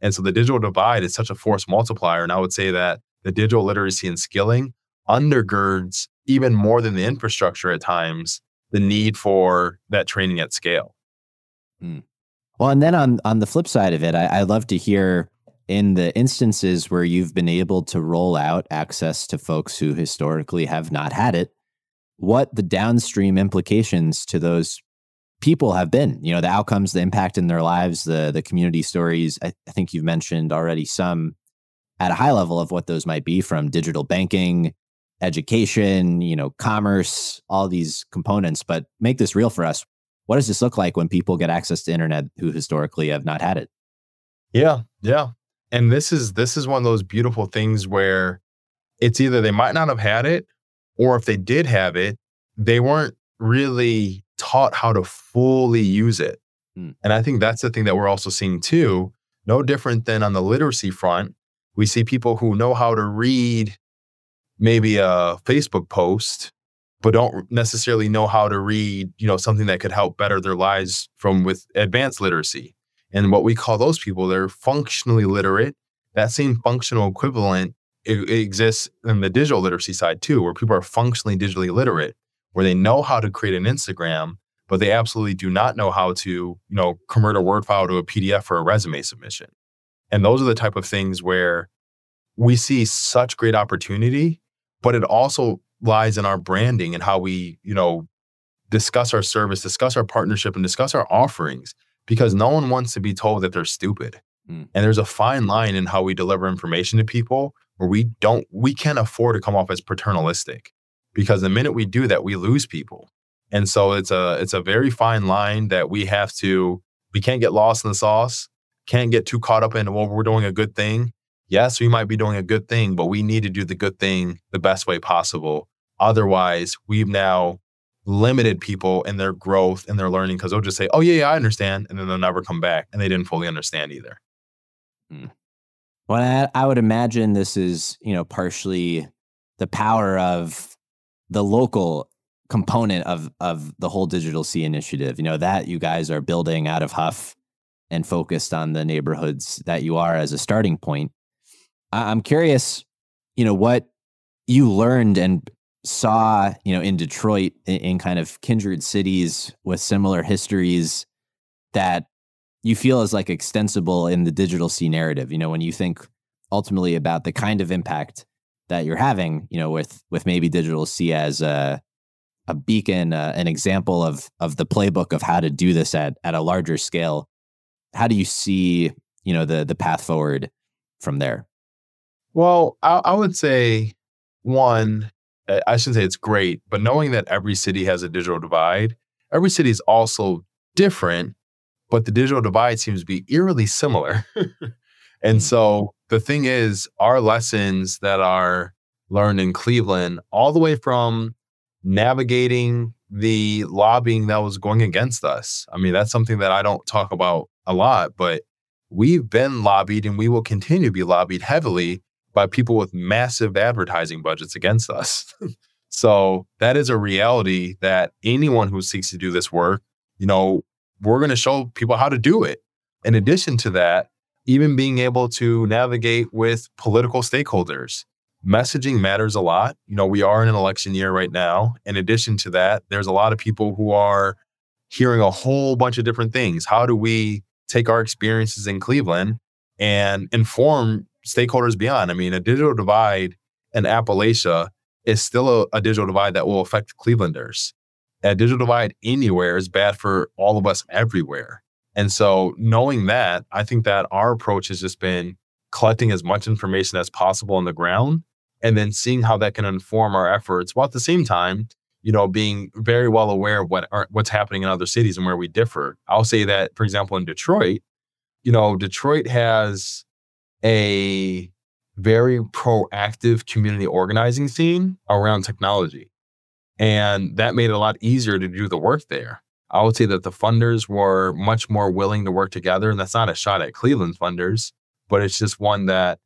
And so the digital divide is such a force multiplier. And I would say that the digital literacy and skilling undergirds even more than the infrastructure at times the need for that training at scale. Mm. Well, and then on on the flip side of it, I, I'd love to hear in the instances where you've been able to roll out access to folks who historically have not had it, what the downstream implications to those people have been. You know, the outcomes, the impact in their lives, the the community stories. I, I think you've mentioned already some at a high level of what those might be from digital banking education, you know, commerce, all these components, but make this real for us. What does this look like when people get access to internet who historically have not had it? Yeah, yeah. And this is this is one of those beautiful things where it's either they might not have had it or if they did have it, they weren't really taught how to fully use it. Hmm. And I think that's the thing that we're also seeing too. No different than on the literacy front, we see people who know how to read maybe a Facebook post, but don't necessarily know how to read, you know, something that could help better their lives from with advanced literacy. And what we call those people, they're functionally literate. That same functional equivalent it, it exists in the digital literacy side too, where people are functionally digitally literate, where they know how to create an Instagram, but they absolutely do not know how to, you know, convert a Word file to a PDF for a resume submission. And those are the type of things where we see such great opportunity but it also lies in our branding and how we, you know, discuss our service, discuss our partnership, and discuss our offerings because no one wants to be told that they're stupid. Mm. And there's a fine line in how we deliver information to people where we don't, we can't afford to come off as paternalistic because the minute we do that, we lose people. And so it's a, it's a very fine line that we have to, we can't get lost in the sauce, can't get too caught up in, well, we're doing a good thing yes, we might be doing a good thing, but we need to do the good thing the best way possible. Otherwise, we've now limited people in their growth and their learning because they'll just say, oh, yeah, yeah, I understand. And then they'll never come back and they didn't fully understand either. Hmm. Well, I, I would imagine this is, you know, partially the power of the local component of of the whole digital C initiative. You know, that you guys are building out of Hough and focused on the neighborhoods that you are as a starting point. I'm curious, you know, what you learned and saw, you know, in Detroit in, in kind of kindred cities with similar histories that you feel is like extensible in the digital C narrative. You know, when you think ultimately about the kind of impact that you're having, you know, with with maybe digital C as a a beacon, uh, an example of of the playbook of how to do this at at a larger scale. How do you see, you know, the the path forward from there? Well, I, I would say one, I shouldn't say it's great, but knowing that every city has a digital divide, every city is also different, but the digital divide seems to be eerily similar. and mm. so the thing is, our lessons that are learned in Cleveland, all the way from navigating the lobbying that was going against us. I mean, that's something that I don't talk about a lot, but we've been lobbied and we will continue to be lobbied heavily by people with massive advertising budgets against us. so that is a reality that anyone who seeks to do this work, you know, we're going to show people how to do it. In addition to that, even being able to navigate with political stakeholders. Messaging matters a lot. You know, we are in an election year right now. In addition to that, there's a lot of people who are hearing a whole bunch of different things. How do we take our experiences in Cleveland and inform stakeholders beyond. I mean, a digital divide in Appalachia is still a, a digital divide that will affect Clevelanders. A digital divide anywhere is bad for all of us everywhere. And so, knowing that, I think that our approach has just been collecting as much information as possible on the ground and then seeing how that can inform our efforts while at the same time you know being very well aware of what are, what's happening in other cities and where we differ i'll say that for example in detroit you know detroit has a very proactive community organizing scene around technology and that made it a lot easier to do the work there i would say that the funders were much more willing to work together and that's not a shot at cleveland's funders but it's just one that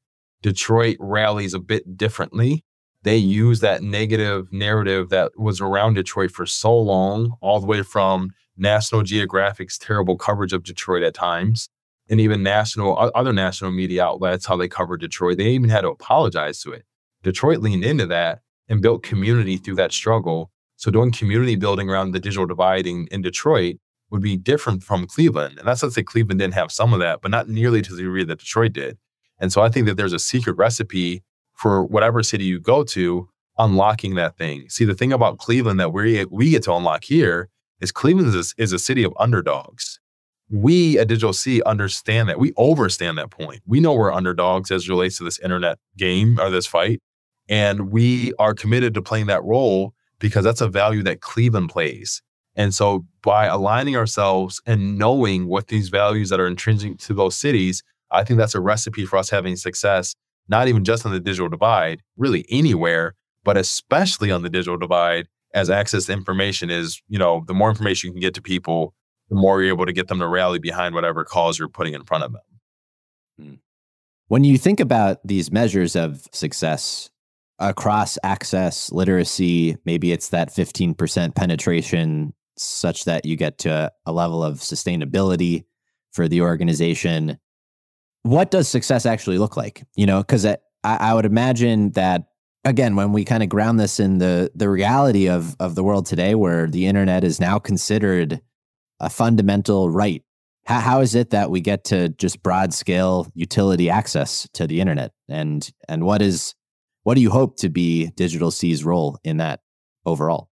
Detroit rallies a bit differently. They use that negative narrative that was around Detroit for so long, all the way from National Geographic's terrible coverage of Detroit at times, and even national other national media outlets how they covered Detroit. They even had to apologize to it. Detroit leaned into that and built community through that struggle. So doing community building around the digital dividing in Detroit would be different from Cleveland. And that's not to say Cleveland didn't have some of that, but not nearly to the degree that Detroit did. And so I think that there's a secret recipe for whatever city you go to, unlocking that thing. See, the thing about Cleveland that we we get to unlock here is Cleveland is, is a city of underdogs. We at Digital C understand that. We overstand that point. We know we're underdogs as relates to this internet game or this fight. And we are committed to playing that role because that's a value that Cleveland plays. And so by aligning ourselves and knowing what these values that are intrinsic to those cities, I think that's a recipe for us having success, not even just on the digital divide, really anywhere, but especially on the digital divide as access to information is, you know, the more information you can get to people, the more you're able to get them to rally behind whatever cause you're putting in front of them. Hmm. When you think about these measures of success across access, literacy, maybe it's that 15% penetration such that you get to a level of sustainability for the organization what does success actually look like? You know, because I, I would imagine that again, when we kind of ground this in the the reality of of the world today, where the internet is now considered a fundamental right, how, how is it that we get to just broad scale utility access to the internet, and and what is what do you hope to be Digital C's role in that overall?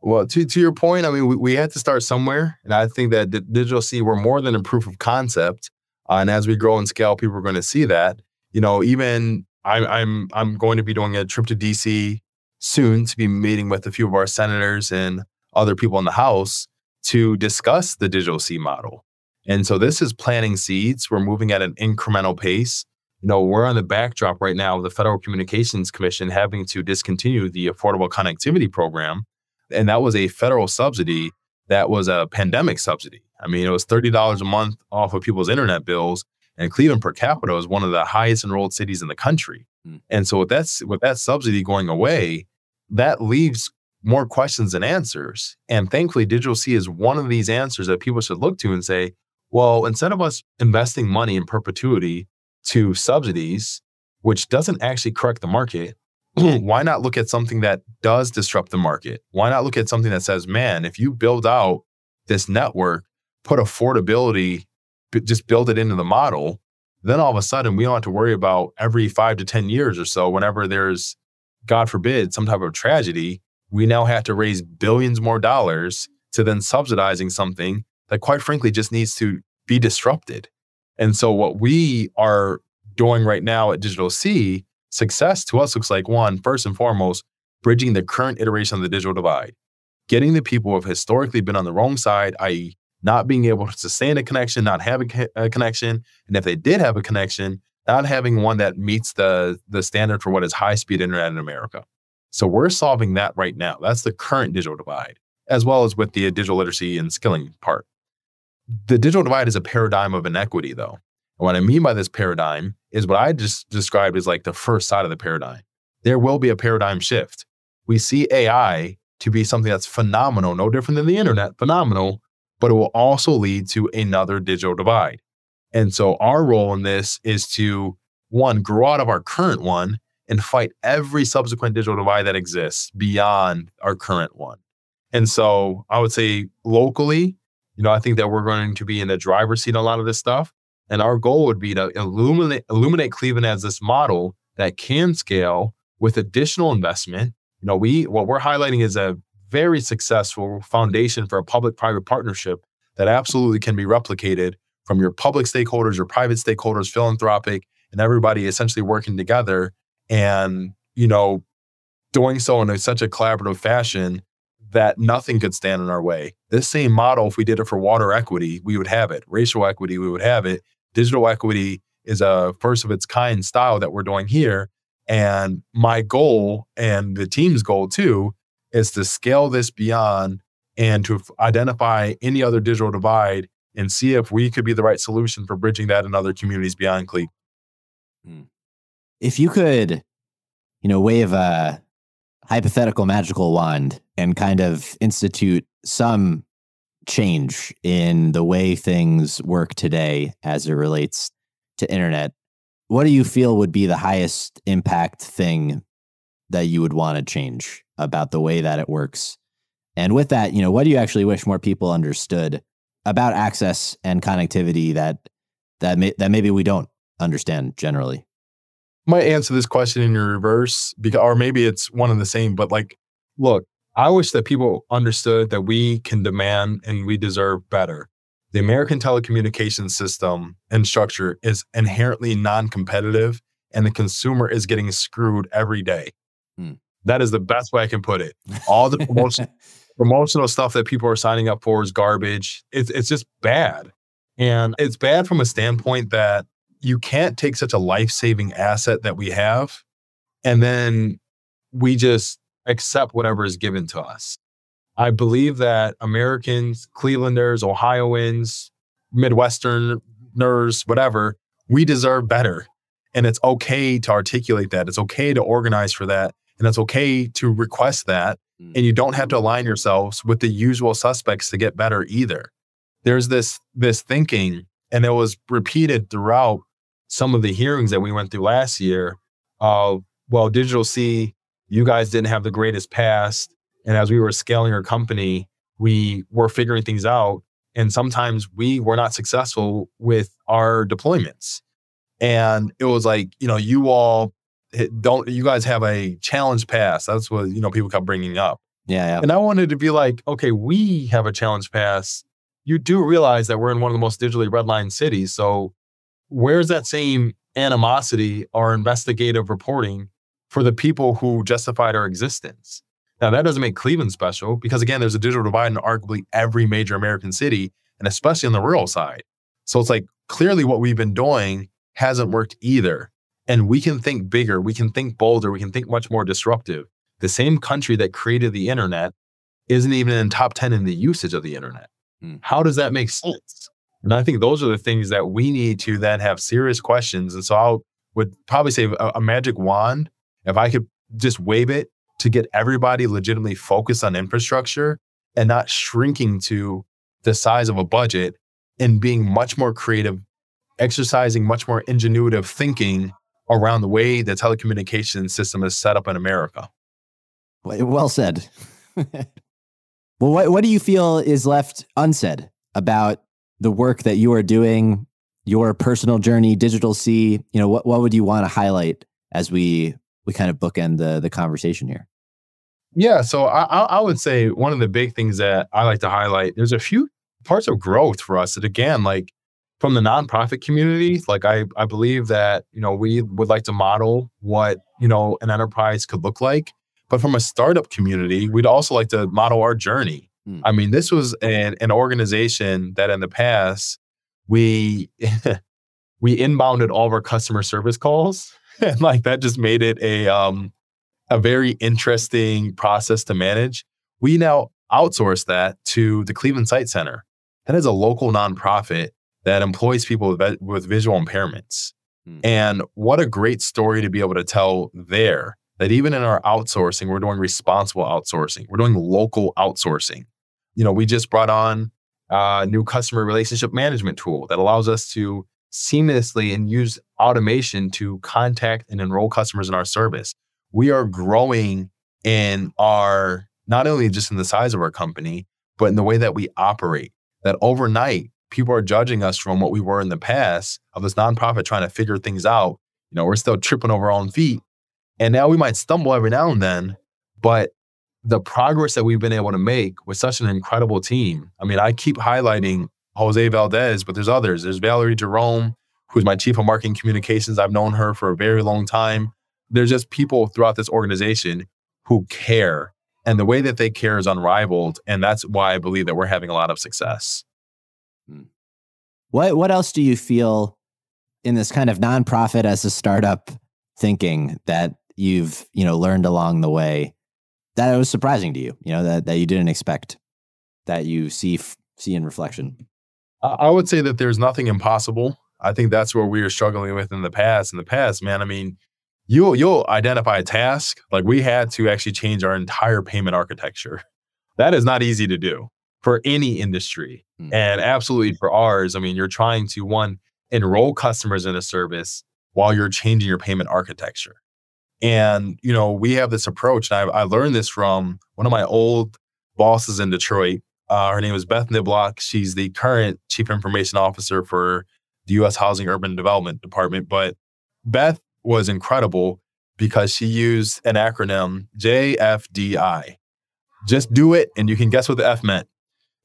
Well, to, to your point, I mean, we, we had to start somewhere. And I think that Digital C, we're more than a proof of concept. Uh, and as we grow and scale, people are going to see that. You know, even I'm I'm I'm going to be doing a trip to DC soon to be meeting with a few of our senators and other people in the House to discuss the digital C model. And so this is planting seeds. We're moving at an incremental pace. You know, we're on the backdrop right now of the Federal Communications Commission having to discontinue the Affordable Connectivity Program. And that was a federal subsidy that was a pandemic subsidy. I mean, it was $30 a month off of people's internet bills. And Cleveland per capita is one of the highest enrolled cities in the country. Mm. And so with that, with that subsidy going away, that leaves more questions than answers. And thankfully, Digital C is one of these answers that people should look to and say, well, instead of us investing money in perpetuity to subsidies, which doesn't actually correct the market, why not look at something that does disrupt the market? Why not look at something that says, man, if you build out this network, put affordability, just build it into the model, then all of a sudden we don't have to worry about every five to 10 years or so, whenever there's, God forbid, some type of tragedy, we now have to raise billions more dollars to then subsidizing something that, quite frankly, just needs to be disrupted. And so, what we are doing right now at Digital C Success to us looks like one, first and foremost, bridging the current iteration of the digital divide, getting the people who have historically been on the wrong side, i.e., not being able to sustain a connection, not having a connection, and if they did have a connection, not having one that meets the, the standard for what is high speed internet in America. So we're solving that right now. That's the current digital divide, as well as with the digital literacy and skilling part. The digital divide is a paradigm of inequity, though. And what I mean by this paradigm is what I just described as like the first side of the paradigm. There will be a paradigm shift. We see AI to be something that's phenomenal, no different than the internet, phenomenal, but it will also lead to another digital divide. And so our role in this is to one, grow out of our current one and fight every subsequent digital divide that exists beyond our current one. And so I would say locally, you know, I think that we're going to be in the driver's seat on a lot of this stuff. And our goal would be to illuminate, illuminate Cleveland as this model that can scale with additional investment You know, we what we're highlighting is a very successful foundation for a public-private partnership that absolutely can be replicated from your public stakeholders, your private stakeholders, philanthropic, and everybody essentially working together and, you know, doing so in a, such a collaborative fashion that nothing could stand in our way. This same model, if we did it for water equity, we would have it. Racial equity, we would have it. Digital equity is a first of its kind style that we're doing here. And my goal and the team's goal too is to scale this beyond and to identify any other digital divide and see if we could be the right solution for bridging that in other communities beyond Cleveland. Hmm. If you could, you know, wave a hypothetical magical wand and kind of institute some change in the way things work today as it relates to internet, what do you feel would be the highest impact thing that you would want to change about the way that it works? And with that, you know, what do you actually wish more people understood about access and connectivity that that may, that maybe we don't understand generally? Might answer this question in your reverse because or maybe it's one and the same but like look i wish that people understood that we can demand and we deserve better. The american telecommunications system and structure is inherently non-competitive and the consumer is getting screwed every day. Hmm. that is the best way i can put it. All the promotion, promotional stuff that people are signing up for is garbage. It's, it's just bad. And it's bad from a standpoint that you can't take such a life saving asset that we have and then we just accept whatever is given to us. I believe that Americans, Clevelanders, Ohioans, Midwesterners, whatever, we deserve better. And it's okay to articulate that. It's okay to organize for that. And it's okay to request that. Mm. And you don't have to align yourselves with the usual suspects to get better either. There's this this thinking, and it was repeated throughout some of the hearings that we went through last year, uh, well, Digital C, you guys didn't have the greatest past. And as we were scaling our company, we were figuring things out. And sometimes we were not successful with our deployments. And it was like, you know, you all don't, you guys have a challenge pass. That's what, you know, people kept bringing up. Yeah, yeah. And I wanted to be like, okay, we have a challenge pass. You do realize that we're in one of the most digitally redlined cities. So where's that same animosity or investigative reporting for the people who justified our existence? Now, that doesn't make Cleveland special because, again, there's a digital divide in arguably every major American city, and especially on the rural side. So it's like clearly what we've been doing hasn't worked either. And we can think bigger, we can think bolder, we can think much more disruptive. The same country that created the internet isn't even in top 10 in the usage of the internet. Hmm. How does that make sense? And I think those are the things that we need to then have serious questions. And so I would probably say a, a magic wand, if I could just wave it to get everybody legitimately focused on infrastructure and not shrinking to the size of a budget and being much more creative, exercising much more ingenuitive thinking around the way the telecommunications system is set up in America. Well said. well, what, what do you feel is left unsaid about the work that you are doing, your personal journey, Digital C, you know, what, what would you want to highlight as we we kind of bookend the the conversation here? Yeah, so I, I would say one of the big things that I like to highlight. There's a few parts of growth for us that again, like from the nonprofit community, like I I believe that you know we would like to model what you know an enterprise could look like, but from a startup community, we'd also like to model our journey Hmm. I mean, this was an, an organization that in the past we we inbounded all of our customer service calls, and like that just made it a um, a very interesting process to manage. We now outsource that to the Cleveland Sight Center. That is a local nonprofit that employs people with, with visual impairments. Hmm. And what a great story to be able to tell there that even in our outsourcing, we're doing responsible outsourcing, we're doing local outsourcing you know, we just brought on a new customer relationship management tool that allows us to seamlessly and use automation to contact and enroll customers in our service. We are growing in our not only just in the size of our company, but in the way that we operate. That overnight, people are judging us from what we were in the past of this nonprofit trying to figure things out. You know, we're still tripping over our own feet. And now we might stumble every now and then, But the progress that we've been able to make with such an incredible team. I mean, I keep highlighting Jose Valdez, but there's others. There's Valerie Jerome, who's my chief of marketing communications. I've known her for a very long time. There's just people throughout this organization who care. And the way that they care is unrivaled. And that's why I believe that we're having a lot of success. Hmm. What what else do you feel in this kind of nonprofit as a startup thinking that you've, you know, learned along the way that was surprising to you, you know, that, that you didn't expect that you see see in reflection? I would say that there's nothing impossible. I think that's where we were struggling with in the past. In the past, man, I mean, you'll you'll identify a task. Like we had to actually change our entire payment architecture. That is not easy to do for any industry. Mm-hmm. And absolutely for ours, I mean, you're trying to one enroll customers in a service while you're changing your payment architecture. And, you know, we have this approach. And I, I learned this from one of my old bosses in Detroit. Uh, her name is Beth Niblock. She's the current chief information officer for the U.S. Housing Urban Development Department. But Beth was incredible because she used an acronym JFDI. Just do it, and you can guess what the F meant.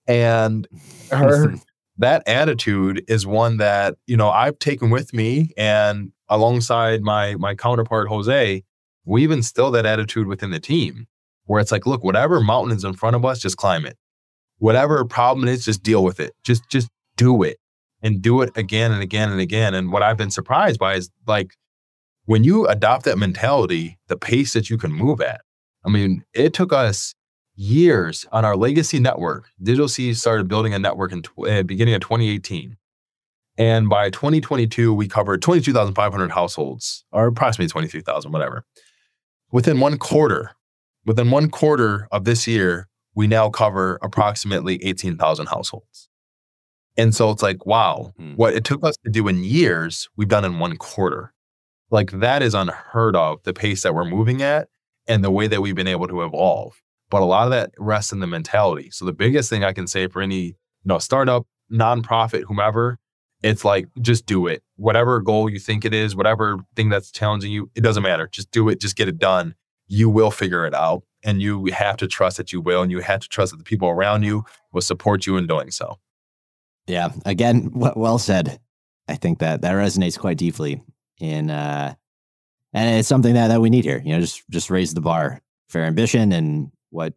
And her that attitude is one that you know I've taken with me, and alongside my my counterpart Jose, we've instilled that attitude within the team, where it's like, look, whatever mountain is in front of us, just climb it. Whatever problem is, just deal with it. Just just do it, and do it again and again and again. And what I've been surprised by is like when you adopt that mentality, the pace that you can move at. I mean, it took us years on our legacy network. Digital C started building a network in tw- uh, beginning of 2018. And by 2022, we covered 22,500 households, or approximately 23,000, whatever. Within one quarter, within one quarter of this year, we now cover approximately 18,000 households. And so it's like, wow, hmm. what it took us to do in years, we've done in one quarter. Like that is unheard of, the pace that we're moving at and the way that we've been able to evolve. But a lot of that rests in the mentality. So the biggest thing I can say for any, you know, startup, nonprofit, whomever, it's like just do it. Whatever goal you think it is, whatever thing that's challenging you, it doesn't matter. Just do it, just get it done. You will figure it out. And you have to trust that you will, and you have to trust that the people around you will support you in doing so. Yeah. Again, well said. I think that that resonates quite deeply in uh and it's something that, that we need here. You know, just just raise the bar for ambition and what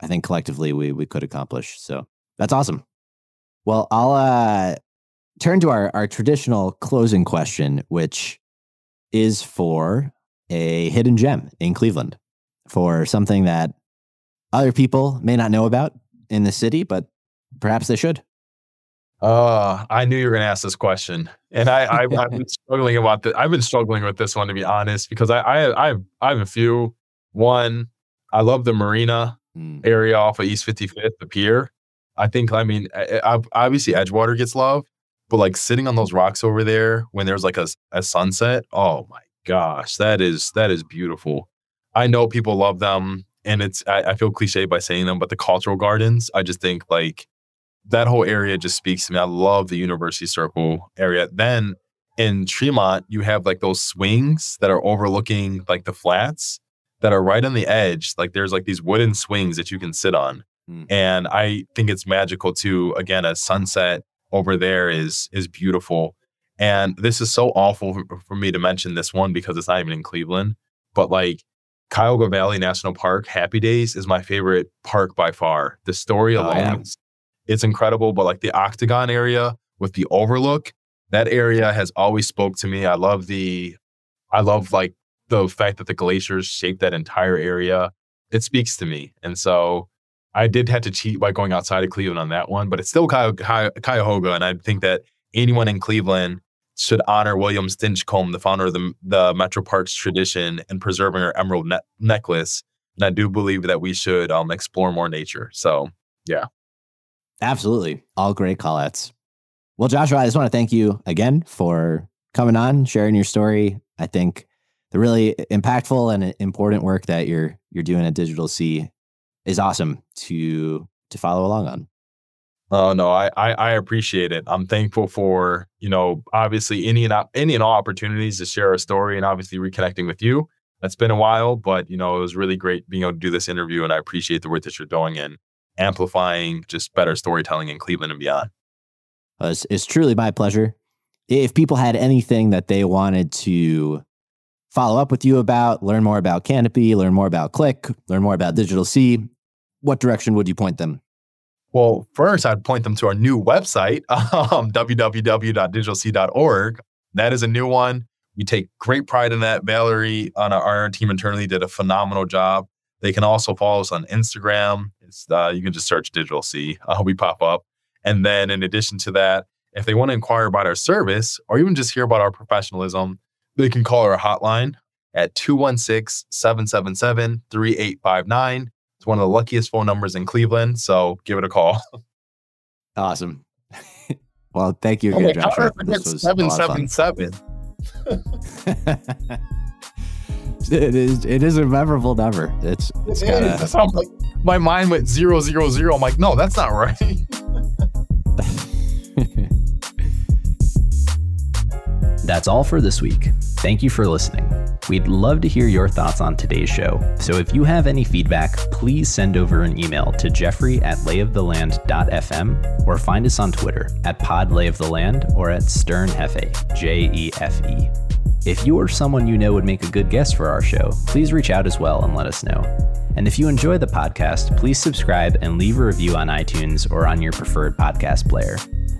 I think collectively we we could accomplish. So that's awesome. Well, I'll uh turn to our, our traditional closing question, which is for a hidden gem in Cleveland, for something that other people may not know about in the city, but perhaps they should. Uh, I knew you were going to ask this question, and I, I have been struggling about this. I've been struggling with this one to be honest, because I I I have, I have a few. One, I love the marina mm. area off of East 55th, the pier. I think I mean I, obviously Edgewater gets love, but like sitting on those rocks over there when there's like a, a sunset, oh my gosh, that is that is beautiful. I know people love them, and it's I, I feel cliche by saying them, but the cultural gardens, I just think like that whole area just speaks to me. I love the University Circle area. Then in Tremont, you have like those swings that are overlooking like the flats that are right on the edge. Like there's like these wooden swings that you can sit on. Mm. And I think it's magical too. Again, a sunset over there is is beautiful. And this is so awful for, for me to mention this one because it's not even in Cleveland. But like Cuyahoga Valley National Park, Happy Days is my favorite park by far. The story oh, alone, oh, yeah. it's, it's incredible. But like the Octagon area with the overlook, that area has always spoke to me. I love the, I love like the fact that the glaciers shaped that entire area. It speaks to me, and so I did have to cheat by going outside of Cleveland on that one, but it's still Cuyahoga. And I think that anyone in Cleveland should honor William Stinchcomb, the founder of the, the Metro Parks tradition and preserving our emerald ne- necklace. And I do believe that we should um, explore more nature. So, yeah. Absolutely. All great call outs. Well, Joshua, I just want to thank you again for coming on, sharing your story. I think the really impactful and important work that you're you're doing at Digital C is awesome to to follow along on. Oh no, I, I, I appreciate it. I'm thankful for you know obviously any and any and all opportunities to share a story and obviously reconnecting with you. That's been a while, but you know, it was really great being able to do this interview and I appreciate the work that you're doing in amplifying just better storytelling in Cleveland and beyond. It's, it's truly my pleasure. If people had anything that they wanted to follow up with you about, learn more about Canopy, learn more about Click, learn more about Digital C, what direction would you point them? Well, first, I'd point them to our new website, um, www.digitalc.org. That is a new one. We take great pride in that. Valerie on our, our team internally did a phenomenal job. They can also follow us on Instagram. Uh, you can just search Digital C. Uh, we pop up. And then, in addition to that, if they want to inquire about our service or even just hear about our professionalism, they can call our hotline at 216 777 3859. It's one of the luckiest phone numbers in Cleveland. So give it a call. Awesome. well, thank you oh, again, oh Joshua. This was 777. it is it is a memorable number. It's it's it kinda... like my mind went zero zero zero. I'm like, no, that's not right. That's all for this week. Thank you for listening. We'd love to hear your thoughts on today's show, so if you have any feedback, please send over an email to jeffrey at layoftheland.fm or find us on Twitter at podlayoftheland or at sternjefe, J-E-F-E. If you or someone you know would make a good guest for our show, please reach out as well and let us know. And if you enjoy the podcast, please subscribe and leave a review on iTunes or on your preferred podcast player.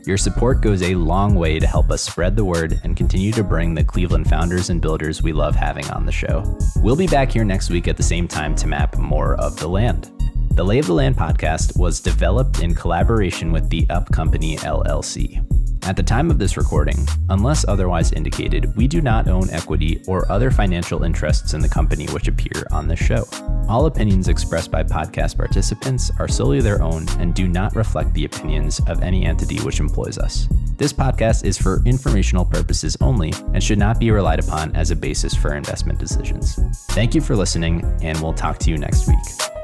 Your support goes a long way to help us spread the word and continue to bring the Cleveland founders and builders we love having on the show. We'll be back here next week at the same time to map more of the land. The Lay of the Land podcast was developed in collaboration with the Up Company LLC. At the time of this recording, unless otherwise indicated, we do not own equity or other financial interests in the company which appear on this show. All opinions expressed by podcast participants are solely their own and do not reflect the opinions of any entity which employs us. This podcast is for informational purposes only and should not be relied upon as a basis for investment decisions. Thank you for listening, and we'll talk to you next week.